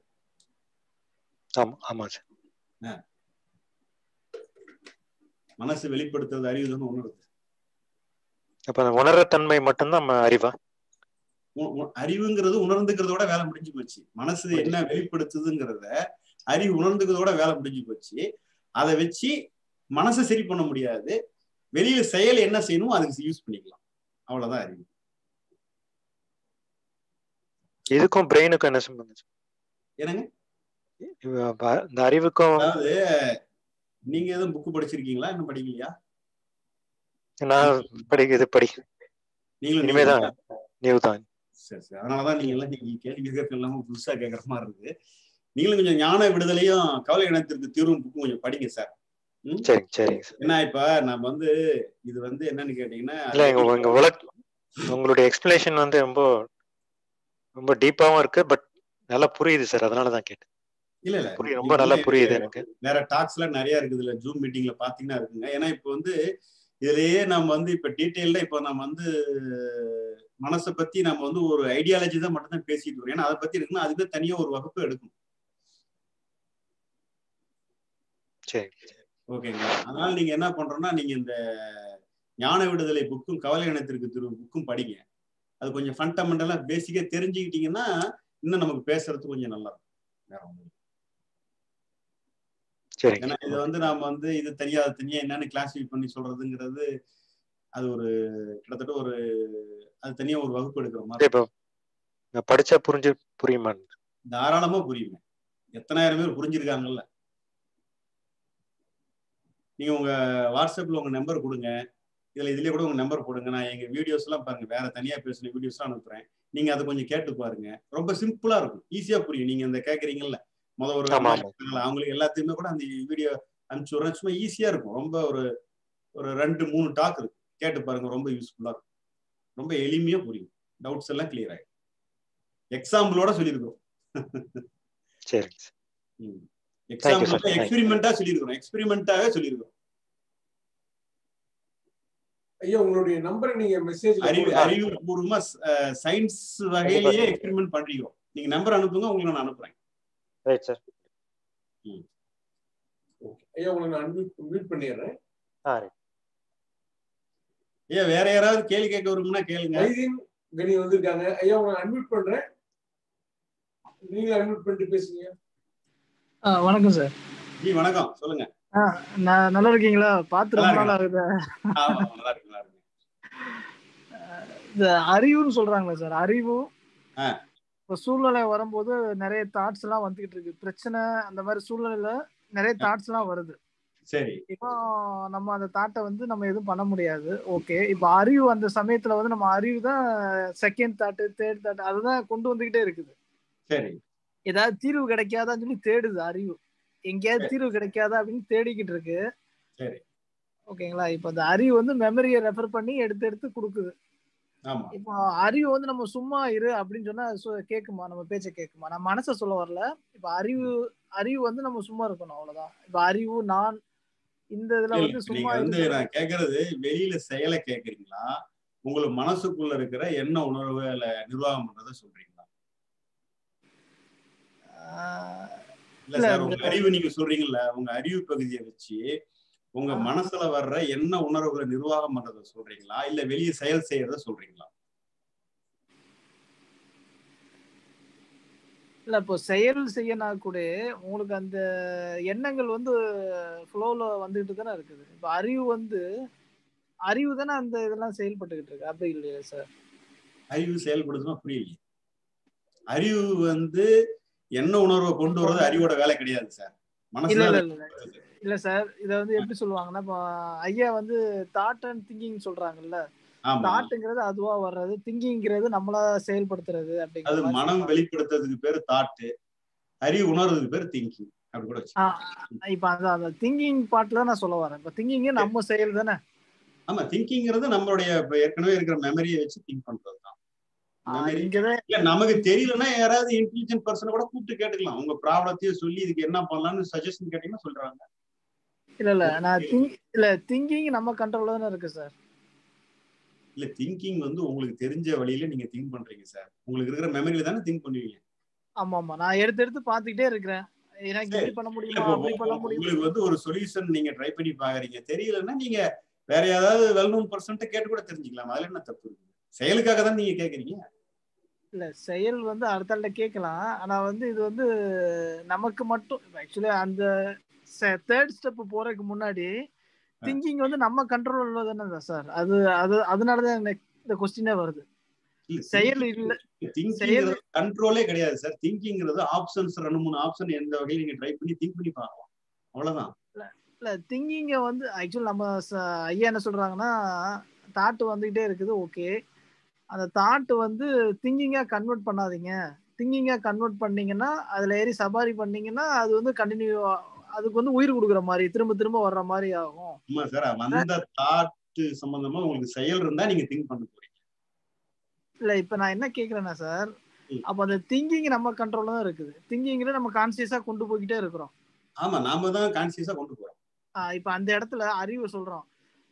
E: ஆமா ஆமா சார்.
A: மனசு வெளிப்படுத்துறது அறிவு தானே உணருது.
E: அப்ப உணர்ற தன்மை மட்டும்தான் நம்ம அறிவா?
A: அறிவுங்கிறது உணர்ந்துக்கிறதோட வேலை முடிஞ்சு போச்சு. மனசு என்ன வெளிப்படுத்துதுங்கிறத அறிவு உணர்ந்துக்கிறதோட வேலை முடிஞ்சு போச்சு. அதை வச்சு மனசை சரி பண்ண முடியாது. வெளியில செயல் என்ன செய்யணும் அதுக்கு யூஸ் பண்ணிக்கலாம். அவ்வளவுதான் அறிவு.
E: இதுக்கும் பிரெயினுக்கும் என்ன சம்பந்தம்?
A: என்னங்க?
E: இந்த அறிவுக்கும்
A: அதாவது நீங்க எதுவும் புக்கு படிச்சிருக்கீங்களா? இன்னும் படிக்கலையா?
E: நான் படிக்க இது படி
A: நீங்களும்
E: இனிமேதான்.
A: நீங்க-
E: நியூ தான்.
A: சரி சரி. அதனாலதான் நீங்க எல்லாம் நீங்க கேள்வி கேட்கறது இல்லாம புதுசா கேட்கற மாதிரி இருக்கு. நீங்களும் கொஞ்சம் ஞான விடுதலையும் கவலை இனத்திற்கு தீர்வும் புக்கும் கொஞ்சம் படிங்க சார்.
E: சரிங்க சார்.
A: ஏன்னா இப்ப நம்ம வந்து இது வந்து என்னன்னு கேட்டீங்கன்னா
E: உங்களுடைய எக்ஸ்பிளேஷன் வந்து ரொம்ப ரொம்ப டீப்பாவும் இருக்கு பட் நல்லா புரியுது சார். அதனால தான் கேட்டேன்.
A: இல்ல இல்ல.
E: ரொம்ப நல்லா புரியுது எனக்கு.
A: வேற டாக்ஸ் எல்லாம் நிறைய இருக்குது இல்ல ஜூம் மீட்டிங்ல பாத்தீங்கன்னா இருக்குங்க. ஏன்னா இப்ப வந்து இதுலயே நம்ம வந்து இப்ப டீட்டெயில்ல இப்ப நம்ம வந்து மனசை பத்தி நம்ம வந்து ஒரு ஐடியாலஜி தான் மட்டும் தான் பேசிட்டு இருக்கோம் ஏன்னா அதை பத்தி இருக்குன்னா அதுக்கு தனியா ஒரு வகுப்பு எடுக்கணும்.
E: சரி.
A: ஓகேங்களா அதனால நீங்க என்ன பண்றோம்னா நீங்க இந்த ஞான விடுதலை புக்கும் கவலை இனத்திற்கு திரு புக்கும் படிங்க. அது கொஞ்சம் ஃபண்டமெண்டலா பேசிக்கா தெரிஞ்சுக்கிட்டீங்கன்னா இன்னும் நமக்கு பேசுறதுக்கு கொஞ்சம் நல்லா இருக்கும். வேற.
E: சரிங்க
A: ஏன்னா இது வந்து நாம வந்து இது தனியா அது தனியா என்னன்னு கிளாசிஃபை பண்ணி சொல்றதுங்கிறது அது ஒரு கிட்டத்தட்ட ஒரு அது தனியா ஒரு வகுப்பு எடுக்கிற மாதிரி.
E: படிச்சா புரிஞ்சு புரியுமா?
A: தாராளமா புரியுங்க எத்தனாயிரம் பேர் புரிஞ்சிருக்காங்கல்ல. நீங்க உங்க வாட்ஸ்அப்ல உங்க நம்பர் கொடுங்க. இதுல இதுலயே கூட உங்க நம்பர் போடுங்க. நான் எங்க வீடியோஸ் எல்லாம் பாருங்க. வேற தனியா பேசின வீடியோஸ் எல்லாம் அனுப்புறேன். நீங்க அதை கொஞ்சம் கேட்டு பாருங்க. ரொம்ப சிம்பிளா இருக்கும். ஈஸியா புரியும். நீங்க இந்த கேக்குறீங்கல்ல. முத ஒரு அவங்களுக்கு எல்லாத்தையுமே கூட அந்த வீடியோ அனுப்பிச்சு விடுறேன். சும்மா ஈஸியா இருக்கும். ரொம்ப ஒரு ஒரு ரெண்டு மூணு டாக் இருக்கு கேட்டு பாருங்க ரொம்ப யூஸ்ஃபுல்லா இருக்கும். ரொம்ப எளிமையா புரியும். டவுட்ஸ் எல்லாம் கிளியர் ஆயிடும். எக்ஸாம்பிளோட சொல்லியிருக்கோம்
E: சரிங்க சார்.
A: எக்ஸாம்பிள். எக்ஸ்பெரிமெண்டா சொல்லியிருக்கிறோம். எக்ஸ்பெரிமெண்டாவே சொல்லியிருக்கிறோம்.
B: ஐயா உங்களுடைய நம்பரை நீங்க மெசேஜ்
A: அறிவு அறிவுபூர்வமா சயின்ஸ் வகையிலேயே எக்ஸ்பெரிமெண்ட் பண்றீங்க. நீங்க நம்பர் அனுப்புங்க உங்களுக்கு நான் அனுப்புறேன்.
E: ரைட் சார்
B: ஐயா உங்களை நான் மீட் பண்ணிடுறேன்.
E: ஆ ரைட்
A: ஏன் வேற யாராவது கேள்வி கேட்க விரும்புனா கேளுங்க.
B: மைதீன் கனி வந்திருக்காங்க. ஐயா உங்களை அன்மியூட் பண்றேன். நீங்களும் அன்மியூட் பண்ணிட்டு பேசுங்க.
G: வணக்கம் சார்
A: ஜி வணக்கம். சொல்லுங்க.
G: நான் நல்லா இருக்கீங்களா? பார்த்து ரொம்ப
A: நல்லா
G: நாள் ஆகுது?
A: ஆமா நல்லா இருக்கு நல்லா இருக்கு
G: இந்த அறிவுன்னு சொல்றாங்களே சார் அறிவும்
A: ஆ.
G: இப்போ சூழ்நிலை வரும்போது நிறைய தாட்ஸ் எல்லாம் வந்துகிட்டு இருக்கு. பிரச்சனை அந்த மாதிரி சூழ்நிலையில நிறைய தாட்ஸ் எல்லாம் வருது.
A: சரி.
G: இப்போ நம்ம அந்த தாட்டை வந்து நம்ம எதுவும் பண்ண முடியாது. ஓகே இப்போ அறிவு அந்த சமயத்துல வந்து நம்ம அறிவு தான் செகண்ட் தாட்டு தேர்ட் தாட் அதுதான் கொண்டு வந்துகிட்டே இருக்குது.
A: சரி.
G: ஏதாவது தீர்வு கிடைக்காதான்னு சொல்லி தேடுது அறிவு. எங்கேயாவது தீர்வு கிடைக்காதா அப்படின்னு தேடிக்கிட்டு இருக்கு.
A: சரி.
G: ஓகேங்களா இப்போ அந்த அறிவு வந்து மெமரியை ரெஃபர் பண்ணி எடுத்து எடுத்து கொடுக்குது. இப்போ அறிவு வந்து நம்ம சும்மா இரு அப்படின்னு சொன்னா கேக்குமா? நம்ம பேச்ச கேக்குமா? நம்ம மனசை சொல்ல வரல. இப்ப அறிவு அறிவு வந்து நம்ம சும்மா இருக்கணும் அவ்வளவுதான். இப்ப அறிவு நான் இந்த இதுல வந்து சும்மா
A: வந்து நான் கேக்குறது வெளியில செயலை கேக்குறீங்களா? உங்களுக்கு மனசுக்குள்ள இருக்கிற என்ன உணர்வுகளை நிர்வாகம் பண்றதை சொல்றீங்களா? இல்ல சார் உங்க அறிவு நீங்க சொல்றீங்கல்ல உங்க அறிவு பகுதியை வச்சு உங்க. மனசுல வர்ற என்ன உணர்வுகளை நிர்வாகம் பண்றதை சொல்றீங்களா? இல்ல வெளியே செயல் செய்யறத சொல்றீங்களா?
G: இல்ல இப்போ செயல் செய்யனா கூட உங்களுக்கு அந்த எண்ணங்கள் வந்து ஃப்ளோல வந்துகிட்டு தானே இருக்குது. இப்ப அறிவு வந்து அறிவு தானே அந்த இதெல்லாம் செயல்பட்டுக்கிட்டு இருக்கு. அப்படி இல்லையா சார்
A: அறிவு செயல்படுதுன்னா புரியலையே அறிவு வந்து என்ன உணர்வை கொண்டு வர்றது அறிவோட வேலை கிடையாது சார் மனசுல
G: இல்ல சார் இத வந்து எப்படி சொல்லுவாங்கன்னா இப்போ ஐயா வந்து தாட் அண்ட் திங்கிங் சொல்றாங்கல்ல தாட்டுங்கிறது அதுவா வர்றது திங்கிங்கிறது நம்மளா செயல்படுத்துறது
A: அது
G: அப்படிங்கிற மாதிரி
A: மனம். வெளிப்படுத்துறதுக்கு பேரு தாட்டு அறிவு உணர்றதுக்கு பேரு திங்கிங் அப்படி கூட
G: இப்ப அந்த திங்கிங் பார்ட்ல நான் சொல்ல வரேன். இப்ப திங்கிங் நம்ம செயல் தானே?
A: ஆமா திங்கிங்கிறது நம்மளுடைய ஏற்கனவே இருக்கிற மெமரியை வச்சு திங்க் மெமரி
G: இங்கதான்
A: இல்ல நமக்கு தெரியலன்னா யாராவது இன்டெலிஜென்ட் பர்சனை கூட கூப்பிட்டு கேட்டுக்கலாம். உங்க ப்ராப்ளத்தையும் சொல்லி இதுக்கு என்ன பண்ணலாம்னு சஜஷன் கேட்டீங்கன்னா சொல்றாங்க.
G: இல்ல இல்ல. நான் திங்க் இல்ல திங்கிங் நம்ம கண்ட்ரோல்ல தானே இருக்கு சார்
A: இல்ல திங்கிங் வந்து உங்களுக்கு தெரிஞ்ச வழியில நீங்க திங்க் பண்றீங்க சார் உங்களுக்கு இருக்கிற மெமரியில தானே திங்க் பண்ணுவீங்க.
G: ஆமா ஆமா நான் எடுத்து எடுத்து பாத்துக்கிட்டே இருக்கிறேன். எனக்கு. இப்படி பண்ண முடியுமா? அப்படி பண்ண முடியுமா?
A: உங்களுக்கு வந்து ஒரு சொல்யூஷன் நீங்க ட்ரை பண்ணி பாக்குறீங்க தெரியலன்னா நீங்க வேற ஏதாவது வெல் நோன் பர்சன்ட்ட கேட்டு கூட தெரிஞ்சுக்கலாம். அதுல என்ன தப்பு இருக்கு? செயலுக்காக தான் நீங்க கேக்குறீங்க?
G: இல்ல செயல் வந்து அடுத்தாள்கிட்ட கேட்கலாம். ஆனா வந்து இது வந்து நமக்கு மட்டும் ஆக்சுவலி அந்த தேர்ட் ஸ்டெப் போறதுக்கு முன்னாடி திங்கிங் வந்து நம்ம கண்ட்ரோல் தானே சார் அது அது அதனாலதான் எனக்கு இந்த கொஸ்டினே வருது. செயல் இல்ல செயல்
A: கண்ட்ரோலே கிடையாது சார் திங்கிங்கிறது ஆப்ஷன்ஸ் ரெண்டு மூணு ஆப்ஷன் எந்த வகையில் நீங்க ட்ரை பண்ணி திங்க் பண்ணி பார்க்கலாம். அவ்வளவுதான்.
G: இல்ல திங்கிங்க வந்து ஆக்சுவல் நம்ம ஐயா என்ன சொல்றாங்கன்னா தாட் வந்துகிட்டே இருக்குது ஓகே அந்த தாட் வந்து திங்கிங்கா கன்வெர்ட் பண்ணாதீங்க. திங்கிங்கா கன்வெர்ட் பண்ணீங்கன்னா அதுல ஏறி சபாரி பண்ணீங்கன்னா அது வந்து கண்டினியூ அதுக்கு வந்து உயிர் கொடுக்குற மாதிரி திரும்ப திரும்ப வர்ற மாதிரி ஆகும்.
A: ஆமா சார் வந்த தாட் சம்பந்தமா உங்களுக்கு செயல் இருந்தா நீங்க திங்க் பண்ண போறீங்க.
G: இல்ல இப்ப நான் என்ன கேக்குறேன்னா சார். அப்ப அந்த திங்கிங் நம்ம கண்ட்ரோல்ல தான் இருக்குது. திங்கிங்ல நம்ம கான்சியஸா கொண்டு போய்கிட்டே இருக்கிறோம்.
A: ஆமா நாம தான் கான்சியஸா கொண்டு போறோம்.
G: இப்ப அந்த இடத்துல அறிவு சொல்றோம்.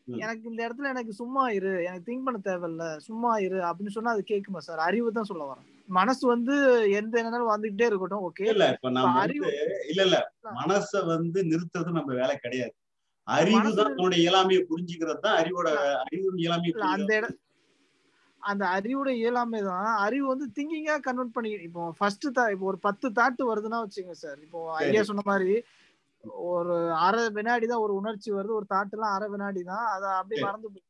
G: எனக்கு இந்த இடத்துல எனக்கு சும்மா இரு எனக்கு திங்க் பண்ண தேவையில்ல சும்மா இரு அப்படின்னு சொன்னா அது கேக்குமா சார்? அறிவு தான் சொல்ல வரேன் மனசு வந்து எந்த நேரம் வந்துகிட்டே இருக்கட்டும் ஓகே
A: இல்ல இப்ப நம்ம இல்ல இல்ல. மனச வந்து நிறுத்துறது நம்ம வேலை கிடையாது. அறிவு தான் இயலாமையை புரிஞ்சுக்கிறது தான் அறிவோட அறிவு இயலாமையை
G: அந்த அந்த அறிவோட இயலாமை தான். அறிவு வந்து திங்கிங்கா கன்வெர்ட் பண்ணி இப்போ ஃபர்ஸ்ட் தா இப்போ ஒரு பத்து தாட்டு வருதுன்னா வச்சுங்க சார் இப்போ. ஐயா சொன்ன மாதிரி ஒரு அரை வினாடி தான் ஒரு உணர்ச்சி வருது. ஒரு தாட்டு எல்லாம் அரை வினாடி தான். அதை அப்படி
A: சரி.
G: மறந்து போய்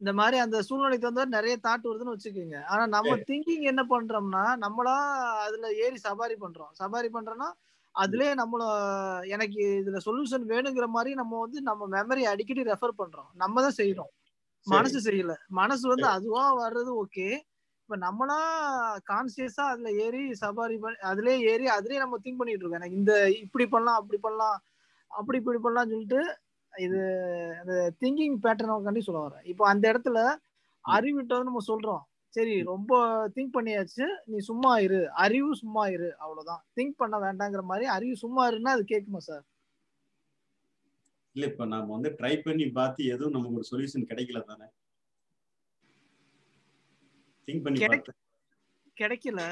G: இந்த மாதிரி அந்த சூழ்நிலைக்கு வந்து நிறைய தாட் வருதுன்னு வச்சுக்கோங்க. ஆனா நம்ம திங்கிங் என்ன பண்றோம்னா நம்மளா அதுல ஏறி சபாரி பண்றோம். சபாரி பண்றோம்னா அதுலயே நம்மள எனக்கு இதுல சொல்யூஷன் வேணுங்கிற மாதிரி நம்ம வந்து நம்ம மெமரி அடிக்கடி ரெஃபர் பண்றோம். நம்ம தான் செய்யறோம். மனசு செய்யல. மனசு வந்து அதுவா வர்றது ஓகே இப்ப நம்மளா கான்சியஸா அதுல ஏறி சபாரி பண்ணி அதுலயே ஏறி அதுலயே நம்ம திங்க் பண்ணிட்டு இருக்கோம். எனக்கு இந்த இப்படி பண்ணலாம் அப்படி பண்ணலாம் அப்படி இப்படி பண்ணலாம்னு சொல்லிட்டு இது அந்த திங்கிங் பேட்டர்ன் சொல்ல வரேன் இப்போ அந்த இடத்துல அறிவிட்ட வந்து நம்ம சொல்றோம். சரி ரொம்ப திங்க் பண்ணியாச்சு. நீ சும்மா இரு. அறிவு சும்மா இரு. அவ்வளவுதான். திங்க் பண்ண வேண்டாங்கிற மாதிரி அறிவு சும்மா இருன்னா அது கேட்குமா சார்?
A: இல்ல இப்ப நாம வந்து ட்ரை பண்ணி பார்த்து எதுவும் நமக்கு ஒரு சொல்யூஷன் கிடைக்கல தானே? திங்க் பண்ணி
G: கிடைக்கல.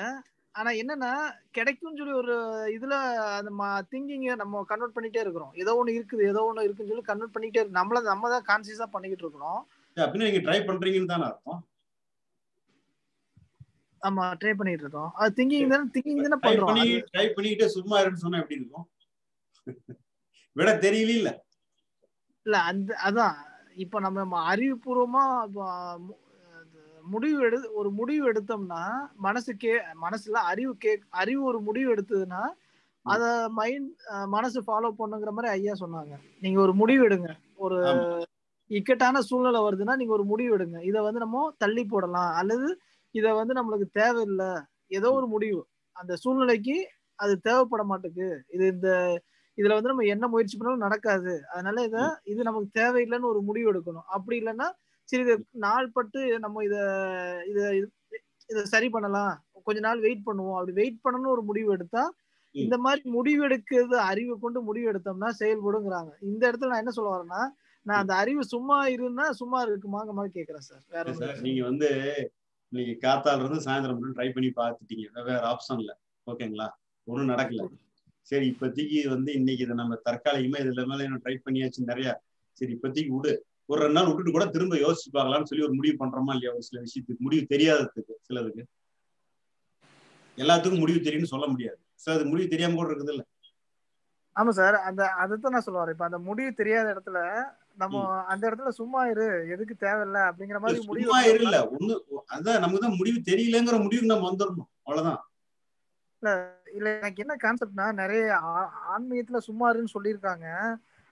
G: ஆனா என்னன்னா கிடைக்கும்னு சொல்லி ஒரு இதுல அந்த திங்கிங்க நம்ம கன்வெர்ட் பண்ணிட்டே இருக்கிறோம். ஏதோ ஒண்ணு இருக்குது ஏதோ ஒண்ணு இருக்குன்னு சொல்லி கன்வெர்ட் பண்ணிட்டே இருக்கு நம்மள நம்ம தான் கான்சியஸா பண்ணிக்கிட்டு இருக்கிறோம்.
A: அப்படின்னா நீங்க ட்ரை பண்றீங்கன்னு தானே அர்த்தம்.
G: ஆமா ட்ரை பண்ணிட்டு இருக்கோம். அது திங்கிங் தானே திங்கிங் தானே பண்றோம்.
A: ட்ரை பண்ணிக்கிட்டே சும்மா இருன்னு சொன்னா எப்படி இருக்கும்? விட தெரியல இல்ல.
G: இல்ல அந்த அதான். இப்ப நம்ம அறிவுபூர்வமா முடிவு எடு ஒரு முடிவு எடுத்தோம்னா மனசு கே மனசுல அறிவு கே அறிவு ஒரு முடிவு எடுத்ததுன்னா அத மைண்ட் மனசு ஃபாலோ பண்ணுங்கிற மாதிரி ஐயா சொன்னாங்க. நீங்க ஒரு முடிவு எடுங்க. ஒரு. இக்கட்டான சூழ்நிலை வருதுன்னா நீங்க ஒரு முடிவு எடுங்க. இத வந்து நம்ம தள்ளி போடலாம். அல்லது இத வந்து நம்மளுக்கு தேவையில்லை. ஏதோ ஒரு முடிவு. அந்த சூழ்நிலைக்கு அது தேவைப்பட மாட்டேங்குது இது இந்த இதுல வந்து நம்ம என்ன முயற்சி பண்ணாலும் நடக்காது. அதனால இத இது நமக்கு தேவையில்லைன்னு ஒரு முடிவு எடுக்கணும். அப்படி இல்லைன்னா சரி இது நாள் பட்டு நம்ம இத இத இத சரி பண்ணலாம். கொஞ்ச நாள் வெயிட் பண்ணுவோம். அப்படி வெயிட் பண்ணணும்னு ஒரு முடிவு எடுத்தா இந்த மாதிரி முடிவு எடுக்கிறது அறிவை கொண்டு முடிவு எடுத்தோம்னா செயல்படுங்கிறாங்க. இந்த இடத்துல நான் என்ன சொல்ல வரேன்னா நான் அந்த அறிவு சும்மா இருந்தா சும்மா இருக்குமாங்க மாதிரி கேக்குறேன் சார். வேற
A: சார். நீங்க வந்து நீங்க காத்தால இருந்து சாயந்தரம் ட்ரை பண்ணி பார்த்துட்டீங்க. வேற ஆப்ஷன் இல்ல. ஓகேங்களா? ஒண்ணும் நடக்கல. சரி இப்போதைக்கு வந்து இன்னைக்கு இதை நம்ம தற்காலிகமா இதுல மேல என்ன ட்ரை பண்ணியாச்சு நிறைய. சரி இப்போதைக்கு விடு. ஒரு ரெண்டு நாள் விட்டுட்டு கூட திரும்ப யோசிச்சு பார்க்கலாம்னு சொல்லி ஒரு முடிவு பண்றோமா இல்லையா ஒரு சில விஷயத்துக்கு? முடிவு தெரியாததுக்கு சிலதுக்கு. எல்லாத்துக்கும் முடிவு தெரியும்னு சொல்ல முடியாது. சார் அது முடிவு தெரியாம கூட இருக்குது இல்ல
G: ஆமா சார். அந்த அதைத்தான் நான் சொல்ல வரேன். இப்ப அந்த முடிவு தெரியாத இடத்துல நம்ம அந்த இடத்துல சும்மா இரு எதுக்கு தேவையில்ல அப்படிங்கிற மாதிரி முடிவு
A: சும்மா
G: எடுத்தோம்னா-
A: இருல ஒண்ணு அதான் நமக்கு தான் முடிவு தெரியலங்கிற முடிவுக்கு நம்ம வந்துடணும் அவ்வளவுதான்.
G: இல்ல எனக்கு என்ன கான்செப்ட்னா நிறைய ஆன்மீகத்துல சும்மாருன்னு சொல்லியிருக்காங்க.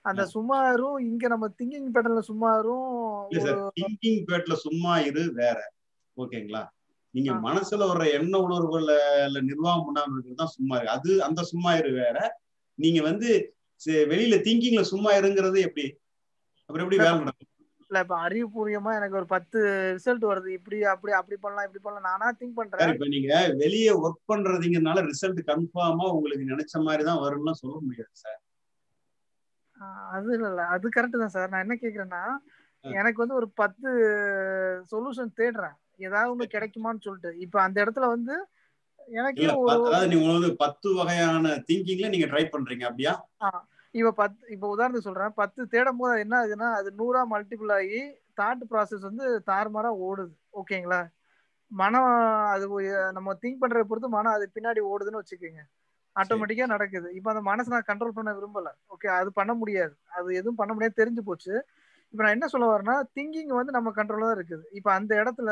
G: அந்த சும்மாரும் இங்க நம்ம திங்கிங் பேட்டர்ல
A: சார் திங்கிங் பேட்ல சும்மா இரு வேற. ஓகேங்களா? நீங்க மனசுல வர்ற எண்ண உணர்வுகள்ல நிர்வாகம் பண்ணாம இருக்கிறது தான் சும்மா இரு. அது அந்த சும்மா இரு வேற. நீங்க வந்து வெளியில திங்கிங்ல சும்மா இருங்கிறது எப்படி? அப்புறம் எப்படி வேலை நடக்கும்?
G: இல்ல இப்ப அறிவுபூர்வமா எனக்கு ஒரு பத்து ரிசல்ட் வருது. இப்படி அப்படி அப்படி பண்ணலாம் இப்படி பண்ணலாம். நானா திங்க் பண்றேன்.
A: இப்ப நீங்க வெளியே ஒர்க் பண்றதுங்கனால ரிசல்ட் கன்ஃபார்மா உங்களுக்கு நினைச்ச மாதிரி தான் வரும்னு சொல்ல முடியாது சார்.
G: அது இல்ல அது கரெக்ட் தான் சார். நான் என்ன கேக்குறேன்னா எனக்கு வந்து ஒரு பத்து சொல்யூஷன் தேடுறேன். ஏதாவது ஒண்ணு கிடைக்குமான்னு சொல்லிட்டு. இப்ப அந்த இடத்துல வந்து எனக்கே
A: அதாவது நீங்க வந்து பத்து வகையான திங்கிங்ல நீங்க ட்ரை பண்றீங்க அப்படியா?
G: இப்ப பத்து இப்ப உதாரணத்துக்கு சொல்றேன். பத்து தேடும் போது என்ன ஆகுதுன்னா அது நூறா மல்டிபிள் ஆகி தாட் ப்ராசஸ் வந்து தாறுமாறா ஓடுது. ஓகேங்களா மனம் அது நம்ம திங்க் பண்றதை பொறுத்து மனம் அது பின்னாடி ஓடுதுன்னு வச்சுக்கோங்க. ஆட்டோமேட்டிக்கா நடக்குது. இப்ப அந்த மனசை நான் கண்ட்ரோல் பண்ண விரும்பல. ஓகே அது பண்ண முடியாது. அது எதுவும் பண்ண முடியாது. தெரிஞ்சு போச்சு. இப்ப நான் என்ன சொல்ல வரேன்னா திங்கிங் வந்து நம்ம கண்ட்ரோல்ல தான் இருக்குது. இப்ப அந்த இடத்துல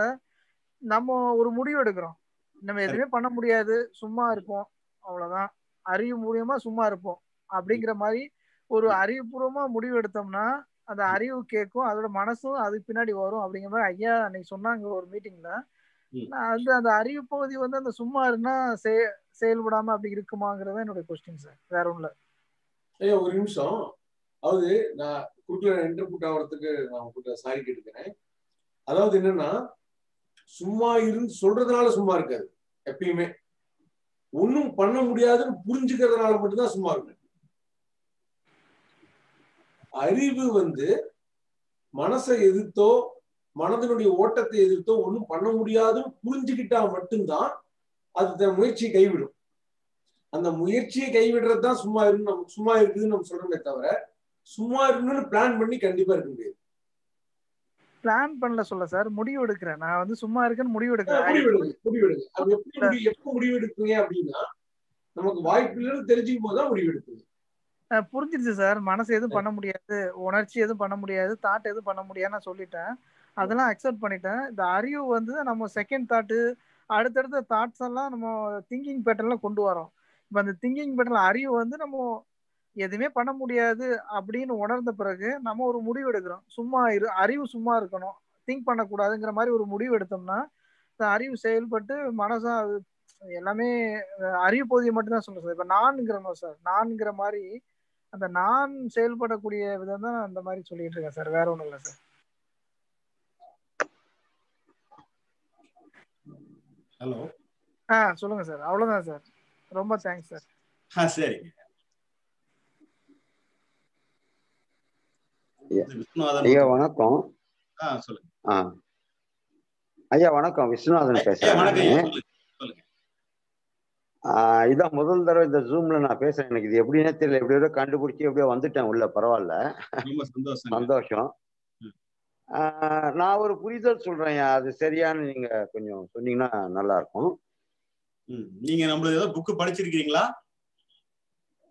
G: நம்ம ஒரு முடிவு எடுக்கிறோம். நம்ம எதுவுமே பண்ண முடியாது. சும்மா இருப்போம். அவ்வளவுதான். அறிவு மூலியமா சும்மா இருப்போம். அப்படிங்கிற மாதிரி ஒரு அறிவுபூர்வமா முடிவு எடுத்தோம்னா அந்த அறிவு கேட்கும். அதோட மனசும் அதுக்கு பின்னாடி வரும் அப்படிங்கிற மாதிரி ஐயா அன்னைக்கு சொன்னாங்க ஒரு மீட்டிங்ல நான் வந்து அந்த அறிவு பகுதி வந்து அந்த சும்மா இருந்தா செயல்படாம அப்படி இருக்குமாங்கிறது என்னோட கொஸ்டின் சார் வேற ஒண்ணுல
B: ஐயா ஒரு நிமிஷம். அதாவது நான் குறுக்கல இன்டர்பியூட் ஆகிறதுக்கு நான் உங்ககிட்ட சாரி கேட்டுக்கிறேன். அதாவது என்னன்னா சும்மா இருந்து சொல்றதுனால சும்மா இருக்காது. எப்பயுமே. ஒன்னும் பண்ண முடியாதுன்னு புரிஞ்சுக்கிறதுனால மட்டும்தான் சும்மா இருக்கு அறிவு வந்து மனசை எதிர்த்தோ மனதினுடைய ஓட்டத்தை எதிர்த்தோ ஒன்றும் பண்ண முடியாதுன்னு புரிஞ்சுக்கிட்டா மட்டும்தான் அது தன் முயற்சியை கைவிடும். அந்த முயற்சியை கைவிடுறது தான் சும்மா இருந்து நம்ம சும்மா இருக்குதுன்னு நம்ம சொல்றோமே தவிர சும்மா இருக்கணும்னு பிளான் பண்ணி கண்டிப்பா இருக்க முடியாது.
G: பிளான் பண்ணல சொல்ல சார் முடிவு எடுக்கிறேன். நான் வந்து சும்மா இருக்கேன்னு முடிவு எடுக்கிறேன்.
B: முடிவெடுங்க முடிவெடுங்க அது எப்படி முடிவு எப்போ முடிவெடுப்பீங்க அப்படின்னா நமக்கு வாய்ப்பு இல்லைன்னு தெரிஞ்சுக்கும் போது தான் முடிவெடுப்பீங்க
G: அஹ் புரிஞ்சிருச்சு சார் மனசு எதுவும் பண்ண முடியாது. உணர்ச்சி எதுவும் பண்ண முடியாது. தாட் எதுவும் பண்ண முடியாது. நான் சொல்லிட்டேன். அதெல்லாம் அக்செப்ட் பண்ணிட்டேன். இந்த அறிவு வந்து நம்ம செகண்ட் தாட்டு அடுத்தடுத்த தாட்ஸ் எல்லாம் நம்ம திங்கிங் பேட்டர்ல கொண்டு வரோம். இப்போ அந்த திங்கிங் பேட்டர்ல அறிவு வந்து நம்ம எதுவுமே பண்ண முடியாது அப்படின்னு உணர்ந்த பிறகு நம்ம ஒரு முடிவு எடுக்கிறோம். சும்மா இரு அறிவு சும்மா இருக்கணும். திங்க் பண்ணக்கூடாதுங்கிற மாதிரி ஒரு முடிவு எடுத்தோம்னா இந்த அறிவு செயல்பட்டு மனசா அது எல்லாமே அறிவு பகுதியை மட்டும்தான் சொல்றேன் சார். இப்போ நான்ங்கிறோம் சார். நான்ங்கிற மாதிரி அந்த நான் செயல்படக்கூடிய விதம் தான் அந்த மாதிரி சொல்லிட்டு இருக்கேன் சார். வேற ஒன்றும் இல்லை சார்.
A: ஹலோ
G: ஆ சொல்லுங்க சார். அவ்வளவுதான் சார். ரொம்ப தேங்க்ஸ் சார்.
A: ஆ சரி.
H: ஐயா. வணக்கம்.
A: ஆ சொல்லுங்க.
H: ஆ. ஐயா வணக்கம். விஸ்வநாதன் பேசுறேன்
A: வணக்கம் ஐயா,
H: நானு.
A: சொல்லுங்க சொல்லுங்க.
H: ஆ, இதான் முதல் தடவை இந்த ஜூம்ல நான் பேசுறேன். எனக்கு இது எப்படின்னே தெரியல. எப்படியோ கண்டுபிடிச்சி எப்படியோ வந்துட்டேன் உள்ள. பரவாயில்ல.
A: ரொம்ப சந்தோஷம்.
H: நான் ஒரு புரிதல் சொல்றேன். அது சரியானு நீங்க கொஞ்சம் சொன்னீங்கன்னா நல்லா இருக்கும்.
A: நீங்க நம்மளது ஏதோ புக் படிச்சிருக்கீங்களா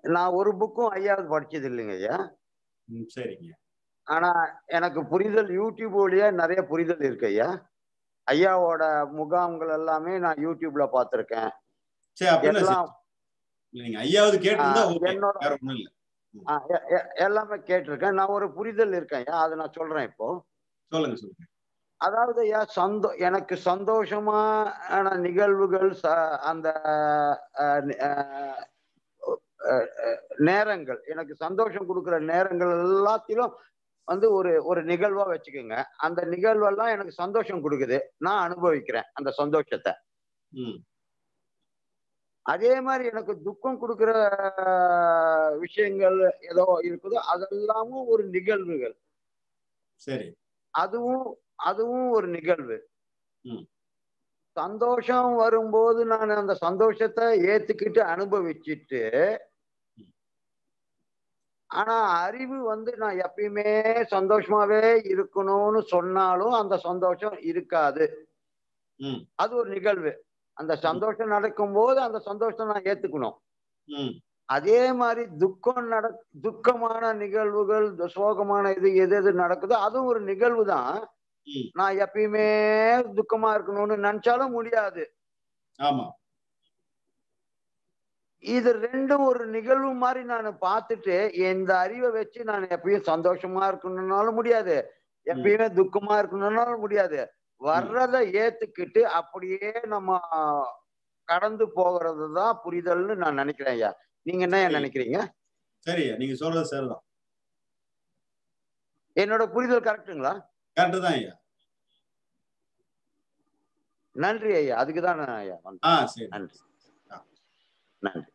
H: நான் ஒரு புக்கும் ஐயாவது படிச்சது இல்லைங்க ஐயா
A: சரிங்க.
H: ஆனா எனக்கு புரிதல் யூடியூப் வழியா நிறைய புரிதல் இருக்கு ஐயா. ஐயாவோட முகாம்கள் எல்லாமே நான் யூடியூப்ல எ- எல்லாமே கேட்டிருக்கேன். நான் ஒரு புரிதல் இருக்கேன் ஐயா. அதை நான் சொல்றேன் இப்போ.
A: சொல்லுங்க சொல்லுங்க.
H: அதாவது ஐயா சந்தோ எனக்கு சந்தோஷமான நிகழ்வுகள் ச- அந்த நேரங்கள். எனக்கு சந்தோஷம் கொடுக்குற நேரங்கள் எல்லாத்திலும் வந்து ஒரு ஒரு நிகழ்வா வச்சுக்கோங்க. அந்த நிகழ்வெல்லாம் எனக்கு சந்தோஷம் கொடுக்குது. நான் அனுபவிக்கிறேன் அந்த சந்தோஷத்தை. அதே மாதிரி எனக்கு துக்கம் கொடுக்குற விஷயங்கள் ஏதோ இருக்குதோ அதெல்லாமும் ஒரு நிகழ்வுகள்.
A: சரி.
H: அதுவும் அதுவும் ஒரு நிகழ்வு. சந்தோஷம் வரும்போது நான் அந்த சந்தோஷத்தை ஏத்துக்கிட்டு அனுபவிச்சுட்டு ஆனா அறிவு வந்து நான் எப்பயுமே சந்தோஷமாவே இருக்கணும்னு சொன்னாலும் அந்த சந்தோஷம் இருக்காது. அது ஒரு நிகழ்வு. அந்த சந்தோஷம் நடக்கும்போது அந்த சந்தோஷத்தை நான் ஏத்துக்கணும். அதே மாதிரி துக்கம் நட துக்கமான நிகழ்வுகள் சோகமான இது எது எது நடக்குதோ அதுவும் ஒரு நிகழ்வு தான். நான் எப்பயுமே துக்கமா இருக்கணும்னு நினைச்சாலும் முடியாது.
A: ஆமா.
H: இது ரெண்டும் ஒரு நிகழ்வு மாதிரி நான் பார்த்துட்டு இந்த அறிவை வச்சு நான் எப்பயும் சந்தோஷமா இருக்கணும்னாலும் முடியாது. எப்பயுமே துக்கமா இருக்கணும்னாலும் முடியாது. வர்றதை ஏத்துக்கிட்டு அப்படியே நம்ம கடந்து போகிறது தான் புரிதல்னு நான் நினைக்கிறேன் ஐயா. நீங்க என்ன. நினைக்கிறீங்க?
A: சரி நீங்க சொல்றது சரிதான்.
H: என்னோட புரிதல் கரெக்டுங்களா
A: கரெக்டு தான் ஐயா.
H: நன்றி ஐயா அதுக்கு தான் நான் ஐயா வந்தேன்.
A: ஆ சரி.
H: நன்றி. நன்றி.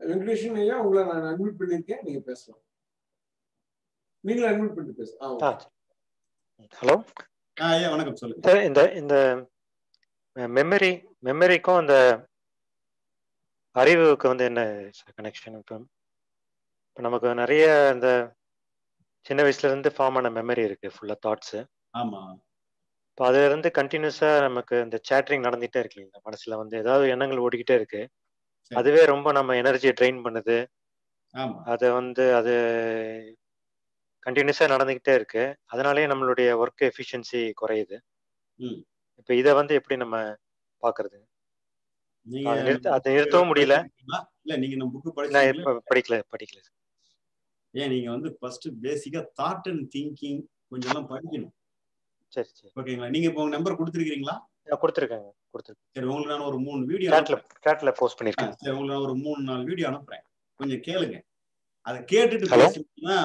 B: வெங்கடேஷன் ஐயா உங்களை நான் அட்மிட் பண்ணிருக்கேன் நீங்க பேசலாம். நீங்களும் அட்மிட் பண்ணிட்டு பேசலாம்.
E: ஹலோ?
A: ஆ ஐயா வணக்கம் சொல்லுங்க.
E: இந்த இந்த மெமரி மெமரிக்கும் அந்த அறிவுக்கு வந்து என்ன கனெக்ஷன் இப்போ இப்போ நமக்கு நிறைய இந்த சின்ன வயசுல இருந்து ஃபார்ம் ஆன மெமரி இருக்கு ஃபுல்லா தாட்ஸ்
A: ஆமா.
E: இப்போ அதுல இருந்து கண்டினியூஸா நமக்கு இந்த சேட்டரிங் நடந்துகிட்டே இருக்கு இல்லைங்களா? மனசுல வந்து ஏதாவது எண்ணங்கள் ஓடிக்கிட்டே இருக்கு. அதுவே ரொம்ப நம்ம எனர்ஜியை ட்ரெயின் பண்ணுது. அதை வந்து அது கண்டினியூஸா நடந்துகிட்டே இருக்கு. அதனாலேயே நம்மளுடைய ஒர்க் எஃபிஷியன்சி குறையுது.
A: ம்.
E: இப்போ இதை வந்து எப்படி நம்ம பாக்குறது?
A: நீங்க
E: அதை நிறுத்த அதை நிறுத்தவும் முடியல?
A: இல்ல நீங்க நம்ம படிச்சீங்களா
E: இப்ப படிக்கல படிக்கல.
A: ஏன் நீங்க வந்து ஃபர்ஸ்ட் பேசிக்கா தாட் அண்ட் திங்கிங் கொஞ்சம் எல்லாம் படிக்கணும்.
E: சரி சரி.
A: ஓகேங்களா? நீங்க இப்போ உங்க நம்பர் கொடுத்துருக்கீங்களா
E: கொடுத்துருக்கேங்க கொடுத்துருக்கேன்.
A: சரி உங்களுக்கு நான் ஒரு மூணு வீடியோ
E: சேட்ல சேட்ல போஸ்ட் பண்ணிருக்கேன்.
A: சரி உங்களுக்கு நான் ஒரு மூணு நாலு வீடியோ அனுப்புறேன். கொஞ்சம் கேளுங்க. அதை கேட்டுட்டு? பேசுனீங்கன்னா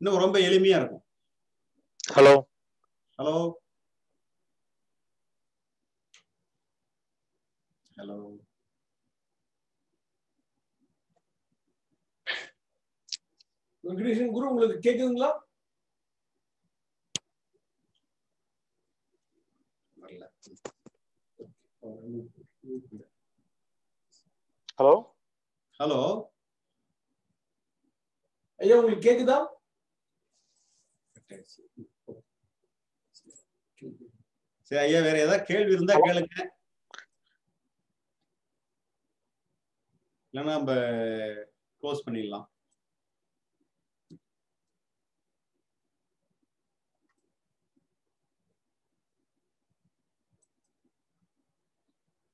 A: இன்னும் ரொம்ப எளிமையா இருக்கும்.
E: Hello?
A: Hello? Hello
B: Venkatesan Guru உங்களுக்கு கேக்குதுங்களா?
E: ஹலோ
A: ஹலோ
B: ஐயா உங்களுக்கு கேக்குதா?
A: சரி ஐயா வேற ஏதாவது கேள்வி இருந்தா கேளுங்க. இல்லைன்னா நம்ம க்ளோஸ் பண்ணிடலாம்.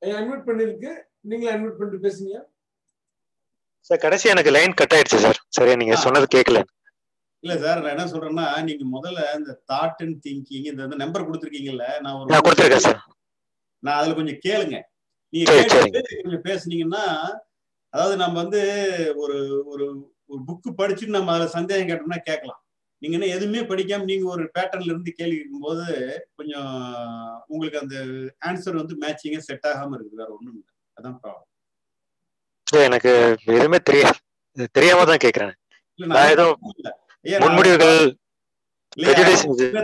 B: அட்மிட் பண்ணிருக்கு. நீங்களும் அட்மிட் பண்ணிட்டு பேசுங்க
E: சார் கடைசி எனக்கு லைன் கட் ஆயிடுச்சு சார். சரியா நீங்க. சொன்னது கேட்கல
A: இல்ல சார் நான் என்ன சொல்றேன்னா நீங்க முதல்ல இந்த தாட் அண்ட் திங்கிங் இந்த நம்பர் கொடுத்துருக்கீங்கல்ல நான் ஒரு
E: நான் கொடுத்துருக்கேன் சார்.
A: நான் அதுல கொஞ்சம் கேளுங்க. நீங்க கொஞ்சம் பேசுனீங்கன்னா அதாவது நம்ம வந்து ஒரு ஒரு ஒரு புக்கு படிச்சுட்டு நம்ம அதுல சந்தேகம் கேட்டோம்னா கேட்கலாம். நீங்க என்ன எதுவுமே படிக்காம நீங்க ஒரு பேட்டர்ன்ல இருந்து கேள்வி கேட்கும்போது கொஞ்சம் உங்களுக்கு அந்த ஆன்சர் வந்து மேட்சிங்கா செட் ஆகாம இருக்குது. வேற ஒண்ணும் இல்லை. அதான் ப்ராப்ளம்
E: எனக்கு எதுவுமே தெரியாது தெரியாம தான் கேக்குறேன் முன்முடிவுகள்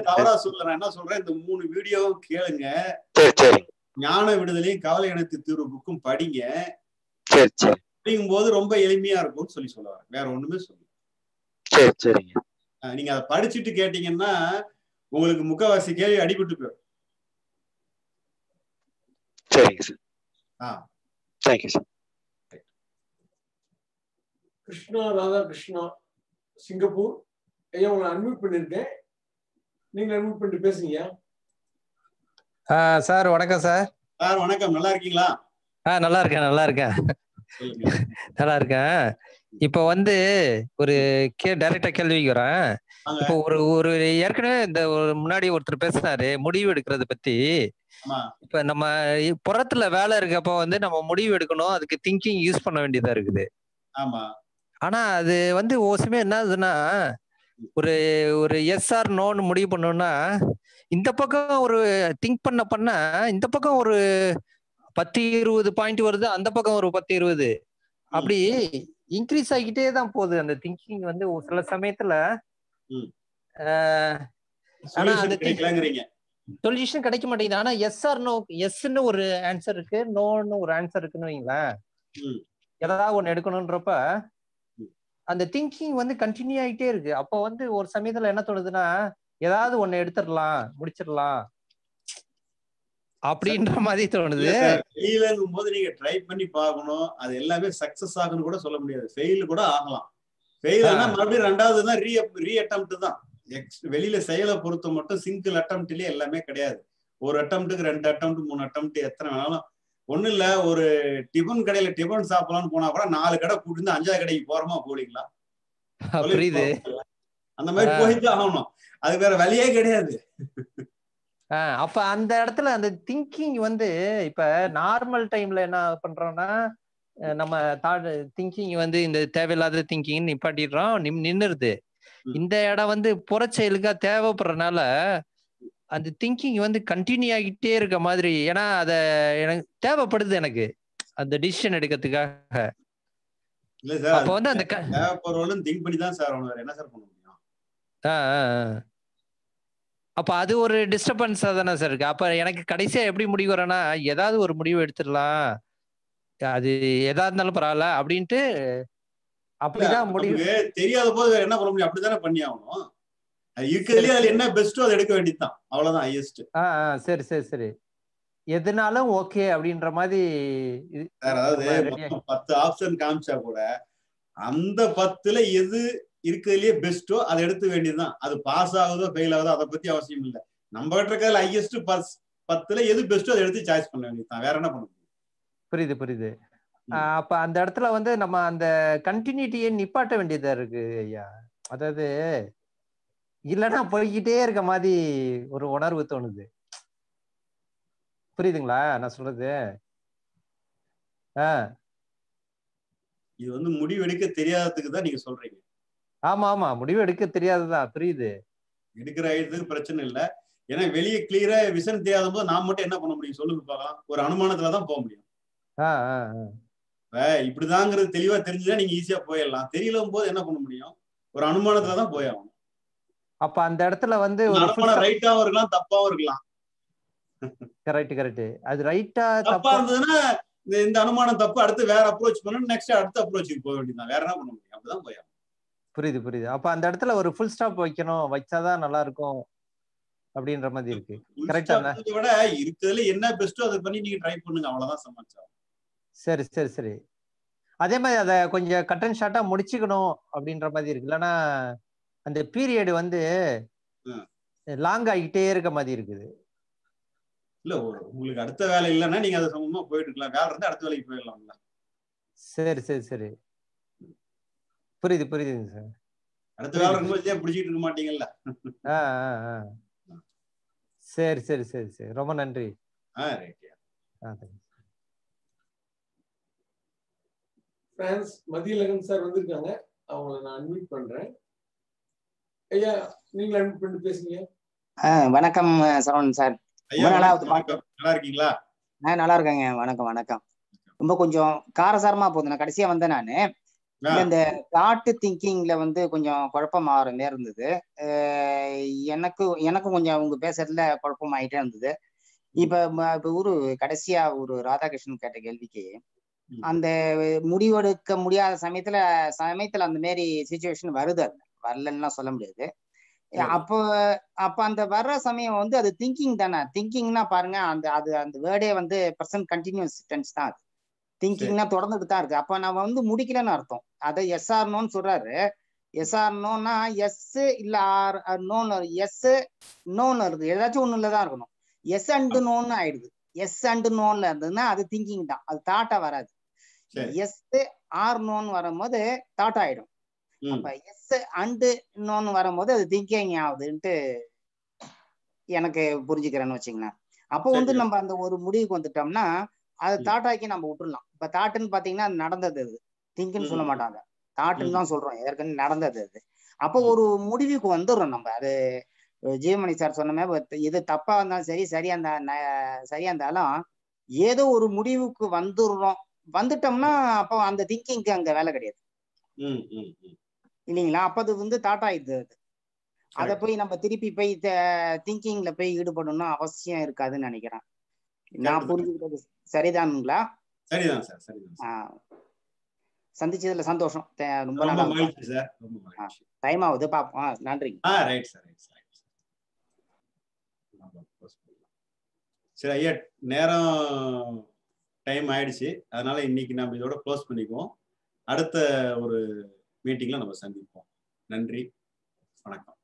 A: தவறா சொல்றேன் என்ன சொல்றேன்? இந்த மூணு வீடியோவும் கேளுங்க.
E: சரி சரி.
A: ஞான விடுதலையும் கவலை இனத்து தீர்வு புக்கும் படிங்க.
E: சரி சரி.
A: படிக்கும் போது ரொம்ப எளிமையா இருக்கும்னு சொல்லி சொல்ல வரேன் வேற ஒண்ணுமே சொல்ல
E: சரி சரிங்க.
A: நீங்க அதை படிச்சுட்டு கேட்டீங்கன்னா உங்களுக்கு முக்கவாசி கேள்வி அடிபட்டு போயிடும்.
E: சரிங்க sir
A: ah.
E: Thank you sir
B: Krishna Radhakrishna Singapore. ஐயா உங்களை அட்மிட் பண்ணிருக்கேன். நீங்க அட்மிட் பண்ணிட்டு பேசுங்க
I: ஆ சார் வணக்கம் சார்.
A: சார் வணக்கம். நல்லா இருக்கீங்களா?
I: ஆ நல்லா இருக்கேன் நல்லா இருக்கேன். [laughs] நல்லா இருக்கேன். இப்ப வந்து ஒரு கே டைரக்டா கேள்விக்கு வரேன். இப்போ ஒரு ஒரு ஏற்கனவே இந்த ஒரு முன்னாடி ஒருத்தர் பேசினாரு முடிவு எடுக்கிறத பத்தி. இப்ப நம்ம புறத்துல வேலை இருக்கப்போ வந்து நம்ம முடிவு எடுக்கணும் அதுக்கு திங்கிங் யூஸ் பண்ண வேண்டியதா இருக்குது. ஆனா அது வந்து சமயம் என்ன ஆகுதுன்னா ஒரு ஒரு எஸ் ஆர் நோன்னு முடிவு பண்ணோம்னா இந்த பக்கம் ஒரு திங்க் பண்ண பண்ண இந்த பக்கம் ஒரு பத்து இருபது பாயிண்ட் வருது அந்த பக்கம் ஒரு பத்து இருபது அப்படி இன்க்ரீஸ் ஆகிக்கிட்டே தான் போகுது. அந்த திங்கிங் வந்து ஒரு சில சமயத்துல ஆனா அந்த சொல்யூஷன் கிடைக்க மாட்டேங்குது. ஆனா எஸ் ஆர் நோ எஸ்ன்னு ஒரு ஆன்சர் இருக்கு நோன்னு ஒரு ஆன்சர் இருக்குன்னு வைங்களேன். ஏதாவது ஒண்ணு எடுக்கணும்ன்றப்ப அந்த திங்கிங் வந்து கண்டினியூ ஆகிட்டே இருக்கு. அப்போ வந்து ஒரு சமயத்துல என்ன தோணுதுன்னா ஏதாவது ஒண்ணு எடுத்துடலாம் முடிச்சிடலாம். அப்படின்ற மாதிரி தோணுது.
A: ஃபெயிலுங்கும் போது நீங்க ட்ரை பண்ணி பார்க்கணும். அது எல்லாமே சக்சஸ் ஆகுன்னு கூட சொல்ல முடியாது. ஃபெயில் கூட ஆகலாம். ஃபெயில் ஆனா. மறுபடியும் ரெண்டாவது தான் ரீ ரீ அட்டம்ப்ட் தான் வெளியில செயலை பொறுத்த மட்டும் சிங்கிள் அட்டம்ப்ட்லயே எல்லாமே கிடையாது. ஒரு அட்டம்ப்ட்டுக்கு ரெண்டு அட்டம்ப்ட் மூணு அட்டம்ப்ட் எத்தனை வேணாலும். ஒண்ணும் இல்ல ஒரு டிபன் கடையில டிபன் சாப்பிடலாம்னு போனா கூட நாலு கடை கூட்டிருந்து அஞ்சாவது கடைக்கு போறோமா போலீங்களா?
I: புரியுது.
A: அந்த மாதிரி. போயிட்டு ஆகணும். அது வேற வழியே கிடையாது.
I: அப்ப அந்த இடத்துல அந்த திங்கிங் வந்து இப்ப நார்மல் டைம்ல என்ன பண்றோம்னா நம்ம தாட் திங்கிங் வந்து இந்த தேவையில்லாத திங்கிங் நிப்பாட்டிடுறோம் நிம் நின்னுருது. இந்த இடம் வந்து புறச்செயலுக்கா தேவைப்படுறதுனால அந்த திங்கிங் வந்து கண்டினியூ ஆகிட்டே இருக்க மாதிரி ஏன்னா அத எனக்கு தேவைப்படுது எனக்கு அந்த டிசிஷன் எடுக்கிறதுக்காக.
A: இல்ல சார்
I: அப்ப வந்து அந்த
A: தேவைப்படுறவங்களும் திங்க் பண்ணி தான் சார் என்ன சார் பண்ண முடியும்.
I: அப்ப அது ஒரு டிஸ்டர்பன்ஸா தானே சார் இருக்கு. அப்ப எனக்கு கடைசியா எப்படி முடிவு வரேன்னா ஏதாவது ஒரு முடிவு எடுத்துடலாம். அது எதா இருந்தாலும் பரவாயில்ல அப்படின்ட்டு அப்படிதான் முடிவு.
A: தெரியாத போது என்ன பண்ண முடியும்? அப்படித்தானே பண்ணி ஆகணும். அது இருக்கிறதுலயே அதுல என்ன பெஸ்ட்டோ அதை எடுக்க வேண்டியதுதான். அவ்வளவுதான் ஹையஸ்ட்
I: சரி சரி சரி. எதுனாலும் ஓகே அப்படின்ற மாதிரி
A: அதாவது பத்து ஆப்ஷன் காமிச்சா கூட அந்த பத்துல எது இருக்கிறதுலயே பெஸ்ட்டோ அதை எடுத்து வேண்டியதுதான். அது பாஸ் ஆகுதோ ஃபெயில் ஆகுதோ அதை பத்தி அவசியம் இல்லை. நம்ம கிட்ட இருக்கிறதுல ஹையஸ்ட் பஸ் பத்துல எது பெஸ்ட்டோ அதை எடுத்து சாய்ஸ் பண்ண வேண்டியதுதான். வேற என்ன பண்ண முடியும்?
I: புரியுது புரியுது. அப்ப அந்த இடத்துல வந்து நம்ம அந்த கண்டினியூட்டியை நிப்பாட்ட வேண்டியதா இருக்கு ஐயா? அதாவது இல்லைன்னா போய்கிட்டே இருக்க மாதிரி ஒரு உணர்வு தோணுது. புரியுதுங்களா நான் சொல்றது? ஆஹ்
A: இது வந்து முடிவு எடுக்க தெரியாததுக்கு தான் நீங்க சொல்றீங்க.
I: ஆமா ஆமா. முடிவு எடுக்க தெரியாதுதான் புரியுது.
A: எடுக்கிற ஐட்டத்துக்கு பிரச்சனை இல்லை. ஏன்னா வெளியே கிளியரா விஷன் தெரியாத போது நான் மட்டும் என்ன பண்ண முடியும்? சொல்லுங்க பார்க்கலாம் ஒரு அனுமானத்துல தான் போக முடியும். இப்படிதாங்கிறது தெளிவா தெரிஞ்சுதான் நீங்க ஈஸியா போயிடலாம். தெரியலும் போது என்ன பண்ண முடியும்? ஒரு அனுமானத்துல தான் போய் ஆகணும்.
I: அப்ப அந்த இடத்துல வந்து
A: அனுமானம் ரைட்டாவும் இருக்கலாம் தப்பாவும் இருக்கலாம்.
I: கரெக்ட் கரெக்ட் அது ரைட்டா
A: தப்பா இருந்ததுன்னா இந்த அனுமானம் தப்பு அடுத்து வேற அப்ரோச் பண்ணணும் நெக்ஸ்ட் அடுத்த அப்ரோச்சுக்கு போக வேண்டியதுதான். வேற என்ன பண்ண முடியும்? அப்படிதான் போய் ஆகணும்.
I: புரியுது புரியுது. அப்ப அந்த இடத்துல ஒரு ஃபுல் ஸ்டாப் வைக்கணும். வச்சாதான் நல்லா இருக்கும் அப்படின்ற மாதிரி இருக்கு. கரெக்டா
A: விட இருக்கிறதுல என்ன பெஸ்ட்டோ அதை பண்ணி நீங்க ட்ரை பண்ணுங்க. அவ்வளவுதான் சமாச்சாரம்.
I: சரி சரி சரி. அதே மாதிரி அதை கொஞ்சம் கட் அண்ட் ஷார்ட்டா முடிச்சுக்கணும் அப்படின்ற மாதிரி இருக்கு. இல்லைன்னா அந்த பீரியட் வந்து. லாங் ஆகிட்டே இருக்க மாதிரி இருக்குது.
A: இல்ல உங்களுக்கு அடுத்த வேலை இல்லைன்னா நீங்க அதை சமமா போயிட்டு இருக்கலாம் வேலை இருந்தா அடுத்த வேலைக்கு போயிடலாம்ல.
I: சரி சரி சரி. புரியுது புரியுதுங்க சார்.
A: அடுத்த வேலை இருக்கும்போது ஏன் பிடிச்சிட்டு இருக்க மாட்டீங்கல்ல?
I: ஆ ஆ ஆ. சரி சரி சரி சரி. ரொம்ப நன்றி.
A: ஆ ரைட்.
I: ஆ thanks.
B: பிரான்ஸ் மதியழகன் சார் வந்திருக்காங்க. அவங்கள நான் அன்மியூட் பண்றேன். ஐயா நீங்க அன்மியூட் பண்ணி பேசுங்க.
J: ஆ வணக்கம் சரவணன் சார்.
A: நல்லா இருக்கீங்களா?
J: ஆ நல்லா இருக்கேங்க. வணக்கம் வணக்கம். ரொம்ப கொஞ்சம் காரசாரமா போகுது. நான் கடைசியா வந்தேன் நானு. இந்த தாட்டு திங்கிங்ல வந்து கொஞ்சம் குழப்பம் ஆகிற மாதிரி இருந்தது எனக்கு எனக்கும் கொஞ்சம் அவங்க பேசுறதுல குழப்பம் ஆயிட்டே இருந்தது இப்ப இப்ப ஒரு கடைசியா ஒரு ராதாகிருஷ்ணன் கேட்ட கேள்விக்கு. அந்த முடிவெடுக்க முடியாத சமயத்துல சமயத்துல அந்த மாதிரி சுச்சுவேஷன் வருது அது. வரலன்னா சொல்ல முடியாது. அப்போ அப்ப அந்த வர்ற சமயம் வந்து அது திங்கிங் தானே. திங்கிங்னா பாருங்க அந்த அது அந்த வேர்டே வந்து பர்சன்ட் கண்டினியூஸ் டென்ஸ் தான் அது. திங்கிங்னா தொடர்ந்துட்டு தான் இருக்கு. அப்ப நம்ம வந்து முடிக்கலன்னு அர்த்தம். அதை எஸ்ஆர் நோன்னு சொல்றாரு. எஸ்ஆர் நோன்னா எஸ் இல்ல ஆர் நோன்னு எஸ் நோன்னு இருக்கு ஏதாச்சும் ஒண்ணுல தான் இருக்கணும். எஸ் அண்டு நோன்னு ஆயிடுது. எஸ் அண்டு நோன்ல இருந்ததுன்னா அது திங்கிங் தான். அது தாட்டா வராது. எஸ் ஆர் நோன்னு வரும்போது தாட் ஆயிடும். அப்ப எஸ் அண்டு நோன்னு வரும்போது அது திங்கிங் ஆகுதுன்ட்டு எனக்கு புரிஞ்சுக்கிறேன்னு வச்சுங்களேன். அப்போ வந்து நம்ம அந்த ஒரு முடிவுக்கு வந்துட்டோம்னா அதை தாட்டாக்கி நம்ம விட்டுறலாம். இப்ப தாட்டுன்னு பாத்தீங்கன்னா அது நடந்தது அது. திங்க்னு சொல்ல மாட்டாங்க. தாட்டுன்னு தான் சொல்றோம். ஏற்கனவே நடந்தது அது. அப்போ ஒரு முடிவுக்கு வந்துடுறோம் நம்ம. அது ஜீவமணி சார் சொன்ன மாதிரி இது தப்பா இருந்தாலும் சரி சரியா இருந்தா சரியா இருந்தாலும் ஏதோ ஒரு முடிவுக்கு வந்துடுறோம். வந்துட்டோம்னா அப்போ அந்த திங்கிங்க்கு அங்க வேலை கிடையாது. இல்லைங்களா? அப்ப அது வந்து தாட் ஆயிடுது அது. அதை போய் நம்ம திருப்பி போய் திங்கிங்ல போய் ஈடுபடணும்னு அவசியம் இருக்காதுன்னு நினைக்கிறேன். நான் புரிஞ்சுக்கிட்டது சரிதானுங்களா?
A: சரிதான் சார் சரிதான்
J: சந்திச்சதுல சந்தோஷம். ரொம்ப நல்லா டைம் ஆகுது பாப்போம். ஆ, நன்றிங்க.
A: ஆ right sir right sir right sir நம்ம close பண்ணலாம். சரி ஐயா நேரம் டைம் ஆயிடுச்சு. அதனால இன்னைக்கு நம்ம இதோட க்ளோஸ் பண்ணிக்குவோம். அடுத்த ஒரு மீட்டிங்ல நம்ம சந்திப்போம். நன்றி. வணக்கம்.